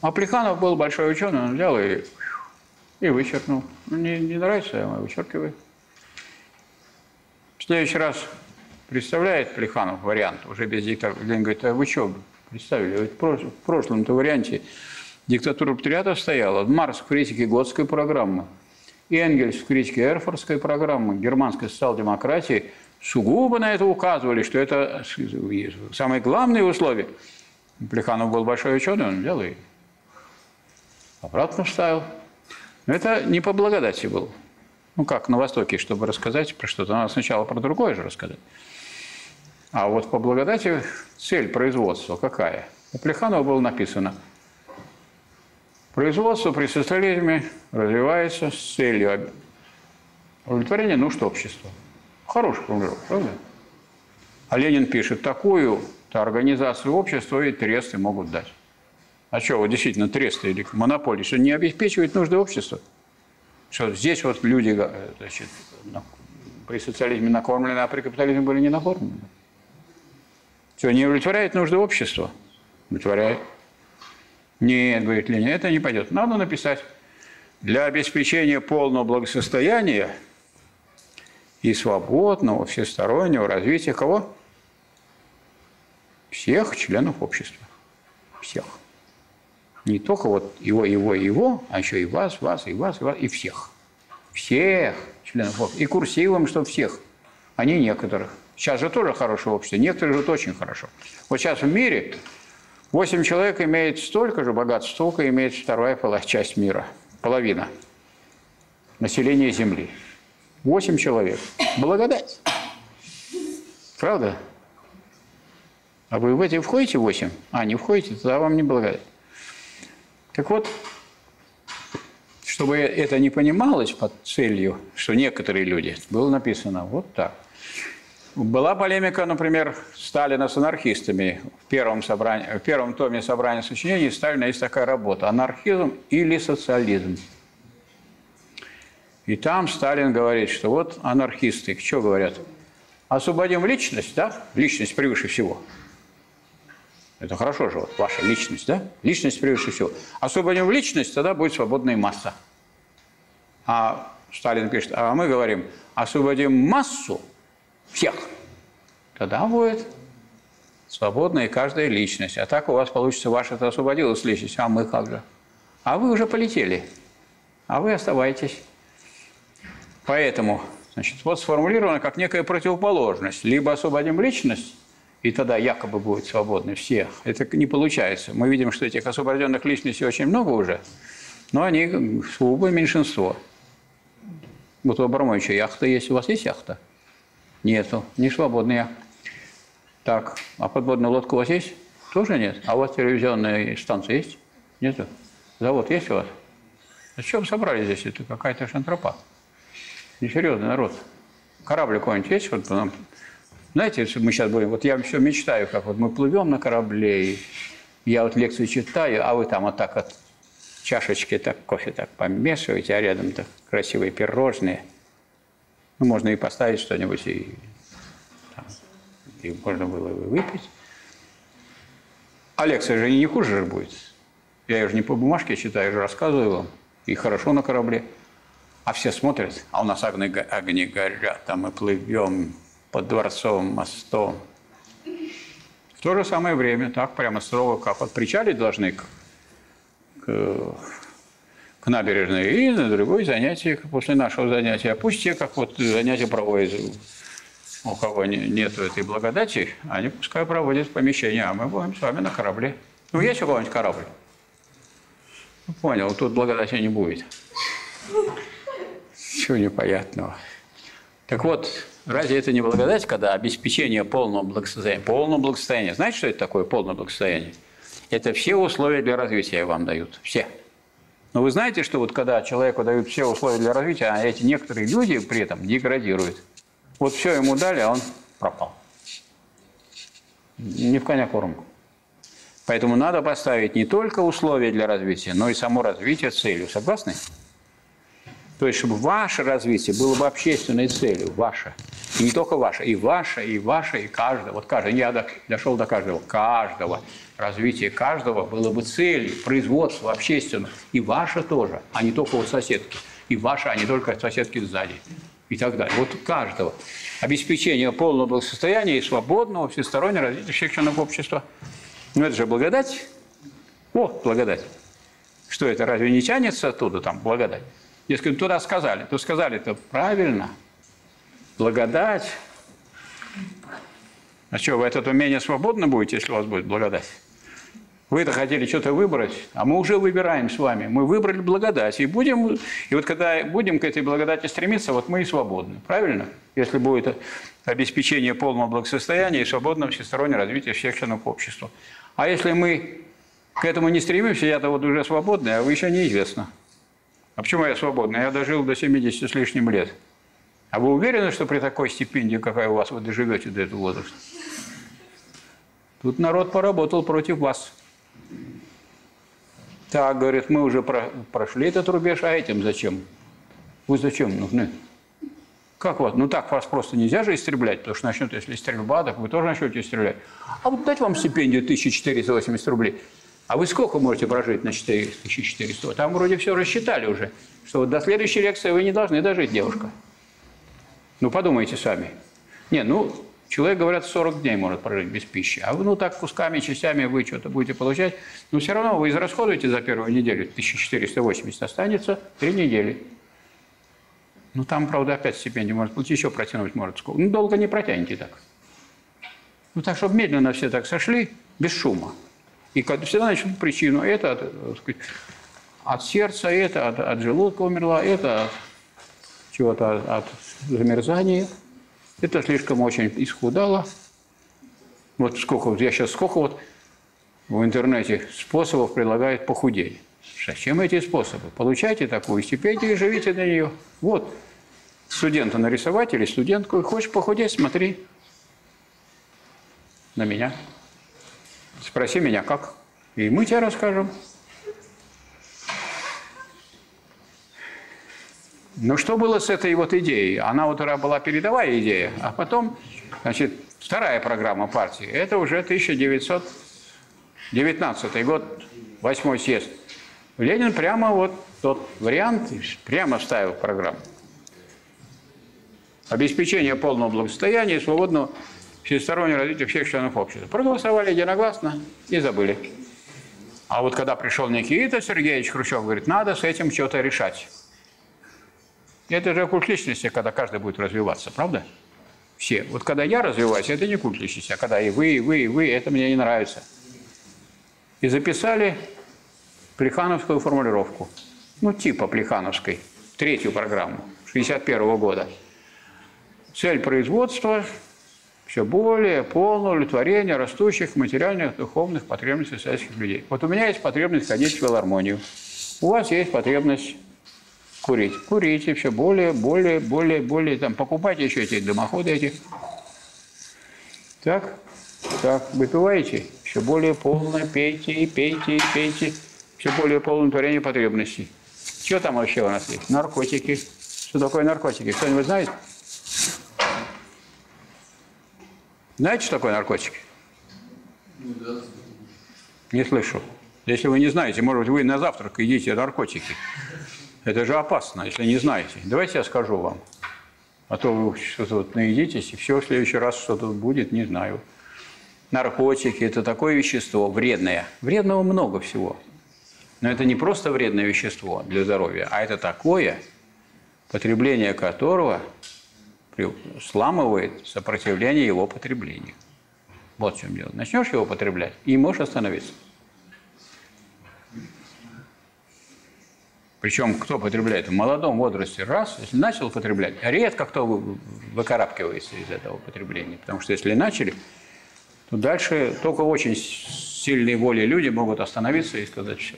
А Плеханов был большой ученый, он взял и, и вычеркнул. Ну, не, не нравится, я вычеркиваю. В следующий раз представляет Плеханов вариант, уже без диктатора. Ленин говорит, а вы что представили? В прош- в прошлом-то варианте диктатура пролетариата стояла. Марс в критике Готской программы, Энгельс в критике Эрфордской программы, германской социал-демократии сугубо на это указывали, что это самые главные условия. Плеханов был большой ученый, он взял и обратно вставил. Но это не по благодати было. Ну, как на Востоке, чтобы рассказать про что-то, надо сначала про другое же рассказать. А вот по благодати цель производства какая? У Плеханова было написано, производство при социализме развивается с целью удовлетворения нужд общества. Хорошая формулировка, правда? А Ленин пишет, такую-то организацию общества и тресты могут дать. А что, вот действительно тресты или монополии, что не обеспечивает нужды общества? Что здесь вот люди э, значит, на- при социализме накормлены, а при капитализме были не накормлены? Что, не удовлетворяет нужды общества? Удовлетворяет. Нет, говорит Ленин, это не пойдет. Надо написать, для обеспечения полного благосостояния и свободного всестороннего развития кого? Всех членов общества. Всех. Не только вот его, его, его, а еще и вас, вас, и вас, и вас, и всех. Всех членов общества. И курсивом, что всех, а не некоторых. Сейчас же тоже хорошее общество, некоторые живут очень хорошо. Вот сейчас в мире 8 человек имеет столько же богатств, столько имеет вторая часть мира, половина населения Земли. 8 человек. Благодать. Правда? А вы в эти входите 8? А, не входите, тогда вам не благодать. Так вот, чтобы это не понималось под целью, что некоторые люди, было написано вот так. Была полемика, например, Сталина с анархистами. В первом, собрании, в первом томе собрания сочинений Сталина есть такая работа «Анархизм или социализм». И там Сталин говорит, что вот анархисты, что говорят? Освободим личность, да? Личность превыше всего. Это хорошо же, вот ваша личность, да? Личность превыше всего. Освободим личность, тогда будет свободная масса. А Сталин пишет, а мы говорим, освободим массу всех, тогда будет Свободная каждая личность. А так у вас получится, ваша-то освободилась личность, а мы как же? А вы уже полетели, а вы оставайтесь. Поэтому, значит, вот сформулировано как некая противоположность. Либо освободим личность, и тогда якобы будут свободны все. Это не получается. Мы видим, что этих освобожденных личностей очень много уже, но они сугубо меньшинство. Вот у Абрамовича яхта есть. У вас есть яхта? Нету. Не свободная. Так, а подводная лодка у вас есть? Тоже нет. А у вас телевизионная станция есть? Нету. Завод есть у вас? Зачем собрали здесь? Это какая-то шантропа. Несерьезный народ. Корабль какой-нибудь есть? Вот нам знаете, мы сейчас будем, вот я все мечтаю, как вот мы плывем на корабле, и я вот лекцию читаю, а вы там вот так вот чашечки так кофе так помешиваете, а рядом так красивые пирожные. Ну, можно и поставить что-нибудь, и, там, и можно было бы выпить. А лекция же не хуже же будет. Я же не по бумажке читаю, я же рассказываю вам. И хорошо на корабле. А все смотрят, а у нас огни, огни горят, а мы плывем, под Дворцовым мостом. В то же самое время, так прямо строго, как вот причалить должны к, к, к набережной, и на другое занятие после нашего занятия. А пусть те, как вот занятия проводят, у кого нет этой благодати, они пускай проводят в помещении, а мы будем с вами на корабле. Ну, есть у кого-нибудь корабль? Ну, понял, тут благодати не будет. Чего непонятного. Так вот, Разве это не благодать, когда обеспечение полного благосостояния? Полного благосостояния. Знаете, что это такое полное благосостояние? Это все условия для развития вам дают. Все. Но вы знаете, что вот когда человеку дают все условия для развития, а эти некоторые люди при этом деградируют. Вот все ему дали, а он пропал. Не в коня кормку. Поэтому надо поставить не только условия для развития, но и само развитие целью. Согласны? То есть, чтобы ваше развитие было бы общественной целью, ваше. И не только ваше, и ваше, и ваше, и каждого. Вот каждый, я дошел до каждого, каждого. Развитие каждого было бы целью, производства общественного. И ваше тоже, а не только вот соседки. И ваше, а не только соседки сзади. И так далее. Вот каждого. Обеспечение полного благосостояния и свободного всестороннего развития всех членов общества. Ну это же благодать. О, благодать. Что это, разве не тянется оттуда там благодать? Если туда сказали, то сказали это правильно. Благодать. А что, вы от этого менее свободны будете, если у вас будет благодать? Вы-то хотели что-то выбрать, а мы уже выбираем с вами. Мы выбрали благодать. И, будем, и вот когда будем к этой благодати стремиться, вот мы и свободны. Правильно? Если будет обеспечение полного благосостояния и свободного всестороннего развития всех членов общества. А если мы к этому не стремимся, я-то вот уже свободный, а вы еще неизвестно. А почему я свободный? Я дожил до 70 с лишним лет. А вы уверены, что при такой стипендии, какая у вас, вы доживете до этого возраста? Тут народ поработал против вас. Так, говорит, мы уже про прошли этот рубеж, а этим зачем? Вы зачем нужны? Как вот? Ну так вас просто нельзя же истреблять, потому что начнет, если стрельба, так вы тоже начнете стрелять. А вот дать вам стипендию 1480 рублей. А вы сколько можете прожить на 4400? Там вроде все рассчитали уже, что вот до следующей лекции вы не должны дожить, девушка. Ну, подумайте сами. Не, ну, человек, говорят, 40 дней может прожить без пищи. А вы, ну, так кусками, частями вы что-то будете получать. Но все равно вы израсходуете за первую неделю 1480, останется 3 недели. Ну, там, правда, опять стипендию может быть, еще протянуть может. Ну, долго не протянете так. Ну, так, чтобы медленно все так сошли, без шума. И всегда начнут причину. Это от, от сердца, это от, от желудка умерла, это от чего-то от, от замерзания. Это слишком очень исхудало. Вот сколько, я сейчас сколько вот в интернете способов предлагает похудеть. Зачем эти способы? Получайте такую стипендию и живите на нее. Вот, студента нарисовать или студентку. Хочешь похудеть, смотри на меня. Спроси меня, как? И мы тебе расскажем. Ну, что было с этой вот идеей? Она вот была передовая идея, а потом, значит, вторая программа партии. Это уже 1919 год, восьмой съезд. Ленин прямо вот тот вариант прямо ставил в программу. Обеспечение полного благосостояния и свободного всестороннее развитие всех членов общества. Проголосовали единогласно и забыли. А вот когда пришел Никита Сергеевич Хрущев, говорит, надо с этим что-то решать. Это же культ личности, когда каждый будет развиваться, правда? Все. Вот когда я развиваюсь, это не культ личности, а когда и вы, и вы, и вы, это мне не нравится. И записали плехановскую формулировку. Ну, типа плехановской. Третью программу 61 года. Цель производства – все более полное удовлетворение растущих материальных, духовных потребностей советских людей. Вот у меня есть потребность ходить в филармонию. У вас есть потребность курить. Курите все более, более, более, более, там, покупайте еще эти дымоходы эти. Так, так, выпиваете, все более полно, пейте и пейте и пейте, все более полное удовлетворение потребностей. Что там вообще у нас есть? Наркотики. Что такое наркотики? Кто-нибудь знает? Знаете, что такое наркотики? Не слышу. Если вы не знаете, может быть, вы на завтрак едите наркотики. Это же опасно, если не знаете. Давайте я скажу вам. А то вы что-то вот наедитесь, и все, в следующий раз что-то будет, не знаю. Наркотики – это такое вещество вредное. Вредного много всего. Но это не просто вредное вещество для здоровья, а это такое, потребление которого сламывает сопротивление его потреблению. Вот в чем дело. Начнешь его потреблять, и можешь остановиться. Причем кто потребляет? В молодом возрасте раз, если начал потреблять, редко кто выкарабкивается из этого потребления. Потому что если начали, то дальше только очень сильные воли люди могут остановиться и сказать все.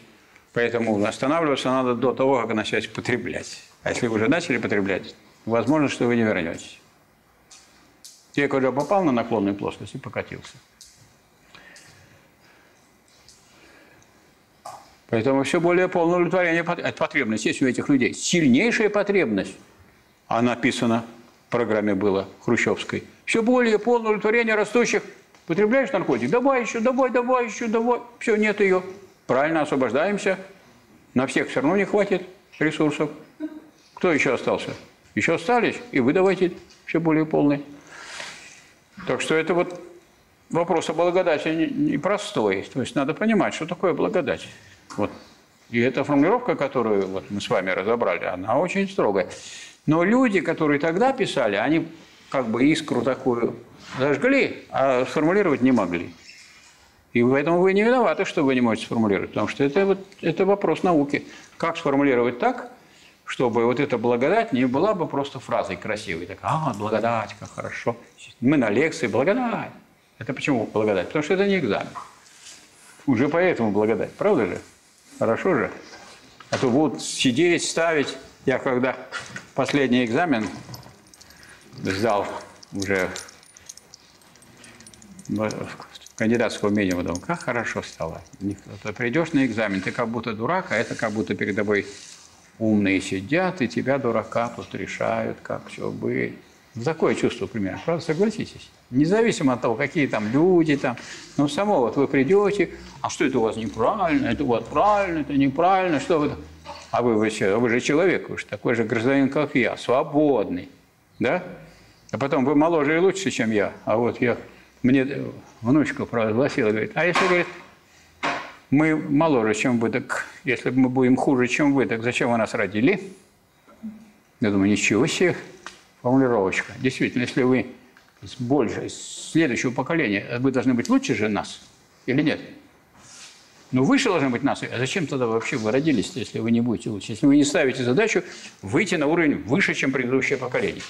Поэтому останавливаться надо до того, как начать потреблять. А если вы уже начали потреблять, возможно, что вы не вернетесь. Человек уже попал на наклонную плоскость и покатился. Поэтому все более полное удовлетворение от потребности есть у этих людей. Сильнейшая потребность, а написано в программе было хрущевской. Все более полное удовлетворение растущих. Потребляешь наркотик? Давай еще, давай, давай еще, давай. Все, нет ее. Правильно, освобождаемся. На всех все равно не хватит ресурсов. Кто еще остался? Еще остались, и вы давайте все более полный. Так что это вот вопрос о благодати непростой. То есть надо понимать, что такое благодать. Вот. И эта формулировка, которую вот мы с вами разобрали, она очень строгая. Но люди, которые тогда писали, они как бы искру такую зажгли, а сформулировать не могли. И поэтому вы не виноваты, что вы не можете сформулировать, потому что это, вот, это вопрос науки. Как сформулировать так, чтобы вот эта благодать не была бы просто фразой красивой. Так, а, благодать, как хорошо. Мы на лекции, благодать. Это почему благодать? Потому что это не экзамен. Уже поэтому благодать, правда же? Хорошо же? А то будут сидеть, ставить. Я когда последний экзамен сдал уже кандидатского минимума, думаю, как хорошо стало. Придешь на экзамен, ты как будто дурак, а это как будто перед тобой умные сидят, и тебя, дурака, тут решают, как все быть. Такое чувство примерно, правда, согласитесь? Независимо от того, какие там люди там, но само вот вы придете, а что это у вас неправильно, это у вас правильно, это неправильно, что вы... А вы, вы, вы же человек, вы же такой же гражданин, как я, свободный, да? А потом вы моложе и лучше, чем я, а вот я, мне внучка провозгласила, говорит, а если, говорит, мы моложе, чем вы, так если мы будем хуже, чем вы, так зачем вы нас родили? Я думаю, ничего себе формулировочка. Действительно, если вы больше, следующего поколения, вы должны быть лучше же нас или нет? Ну, выше должны быть нас. А зачем тогда вообще вы родились, если вы не будете лучше? Если вы не ставите задачу выйти на уровень выше, чем предыдущее поколение.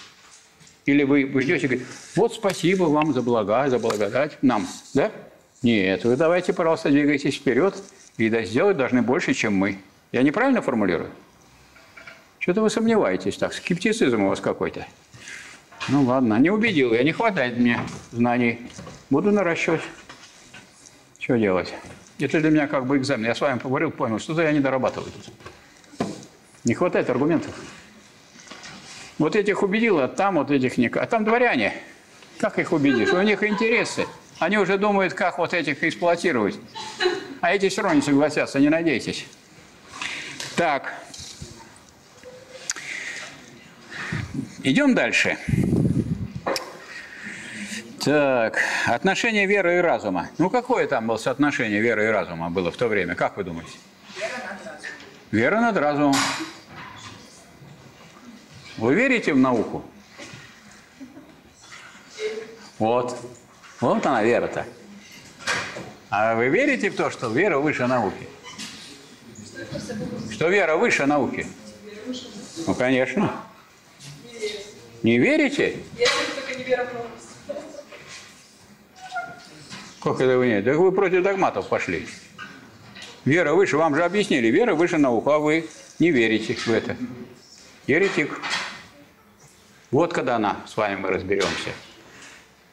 Или вы, вы ждете и говорите, вот спасибо вам за блага, за благодать нам. Да? Нет, вы давайте, пожалуйста, двигайтесь вперед и да, сделать должны больше, чем мы. Я неправильно формулирую? Что-то вы сомневаетесь так, скептицизм у вас какой-то. Ну ладно, не убедил я, не хватает мне знаний. Буду наращивать. Что делать? Это для меня как бы экзамен. Я с вами поговорил, понял, что-то я не дорабатываю тут. Не хватает аргументов. Вот этих убедил, а там вот этих не... А там дворяне. Как их убедишь? У них интересы. Они уже думают, как вот этих эксплуатировать. А эти все равно не согласятся, не надейтесь. Так. Идем дальше. Так, отношение веры и разума. Ну, какое там было соотношение веры и разума было в то время? Как вы думаете? Вера над разумом. Вера над разумом. Вы верите в науку? Вот. Вот она вера-то. А вы верите в то, что вера выше науки? Что вера выше науки? Ну, конечно. Не верите? Если только не вера в новость. Как это вы не? Так вы против догматов пошли. Вера выше, вам же объяснили, вера выше науку, а вы не верите в это. Еретик. Вот когда она, с вами мы разберемся.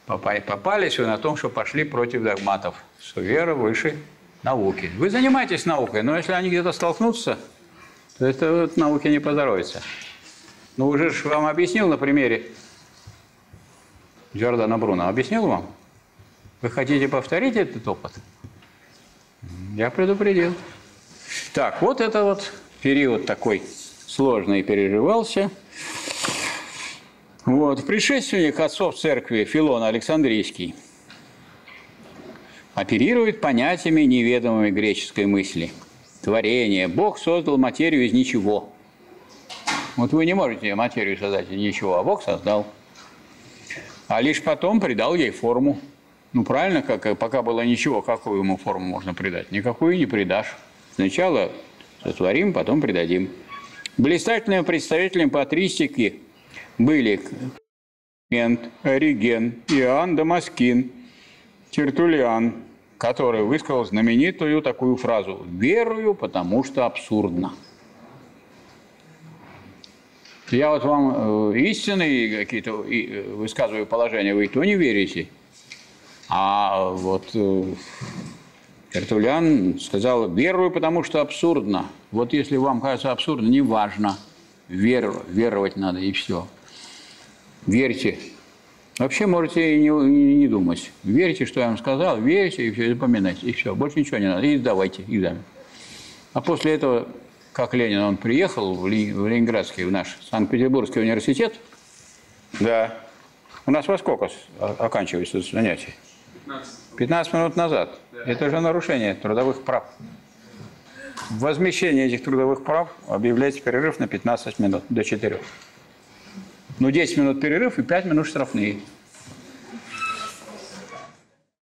Попа- Попались вы на том, что пошли против догматов, что вера выше науки. Вы занимаетесь наукой, но если они где-то столкнутся, то это вот науке не поздоровится. Ну, уже ж вам объяснил на примере Джордана Бруно. Объяснил вам? Вы хотите повторить этот опыт? Я предупредил. Так, вот это вот период такой сложный переживался. Вот, предшественник отцов церкви Филон Александрийский оперирует понятиями неведомыми греческой мысли. Творение. Бог создал материю из ничего. Вот вы не можете материю создать из ничего, а Бог создал. А лишь потом придал ей форму. Ну, правильно, как, пока было ничего, какую ему форму можно придать? Никакую не придашь. Сначала сотворим, потом придадим. Блистательными представителями патристики были Мент, Ориген, Иоанн Дамаскин, Тертулиан, который высказал знаменитую такую фразу «Верую, потому что абсурдно». Я вот вам э, истинные какие-то э, высказываю положения, вы то не верите. А вот э, Тертулян сказал, верую, потому что абсурдно. Вот если вам кажется абсурдно, неважно. Веру, веровать надо, и все. Верьте. Вообще можете и не, и не думать. Верьте, что я вам сказал, верьте, и все, запоминайте, и все. Больше ничего не надо. И сдавайте экзамен. А после этого, как Ленин, он приехал в, Ли- в Ленинградский, в наш Санкт-Петербургский университет. Да. У нас во сколько оканчивается занятие? 15 минут назад. Это же нарушение трудовых прав. В возмещении этих трудовых прав объявляется перерыв на 15 минут до 4. Ну, 10 минут перерыв и 5 минут штрафные.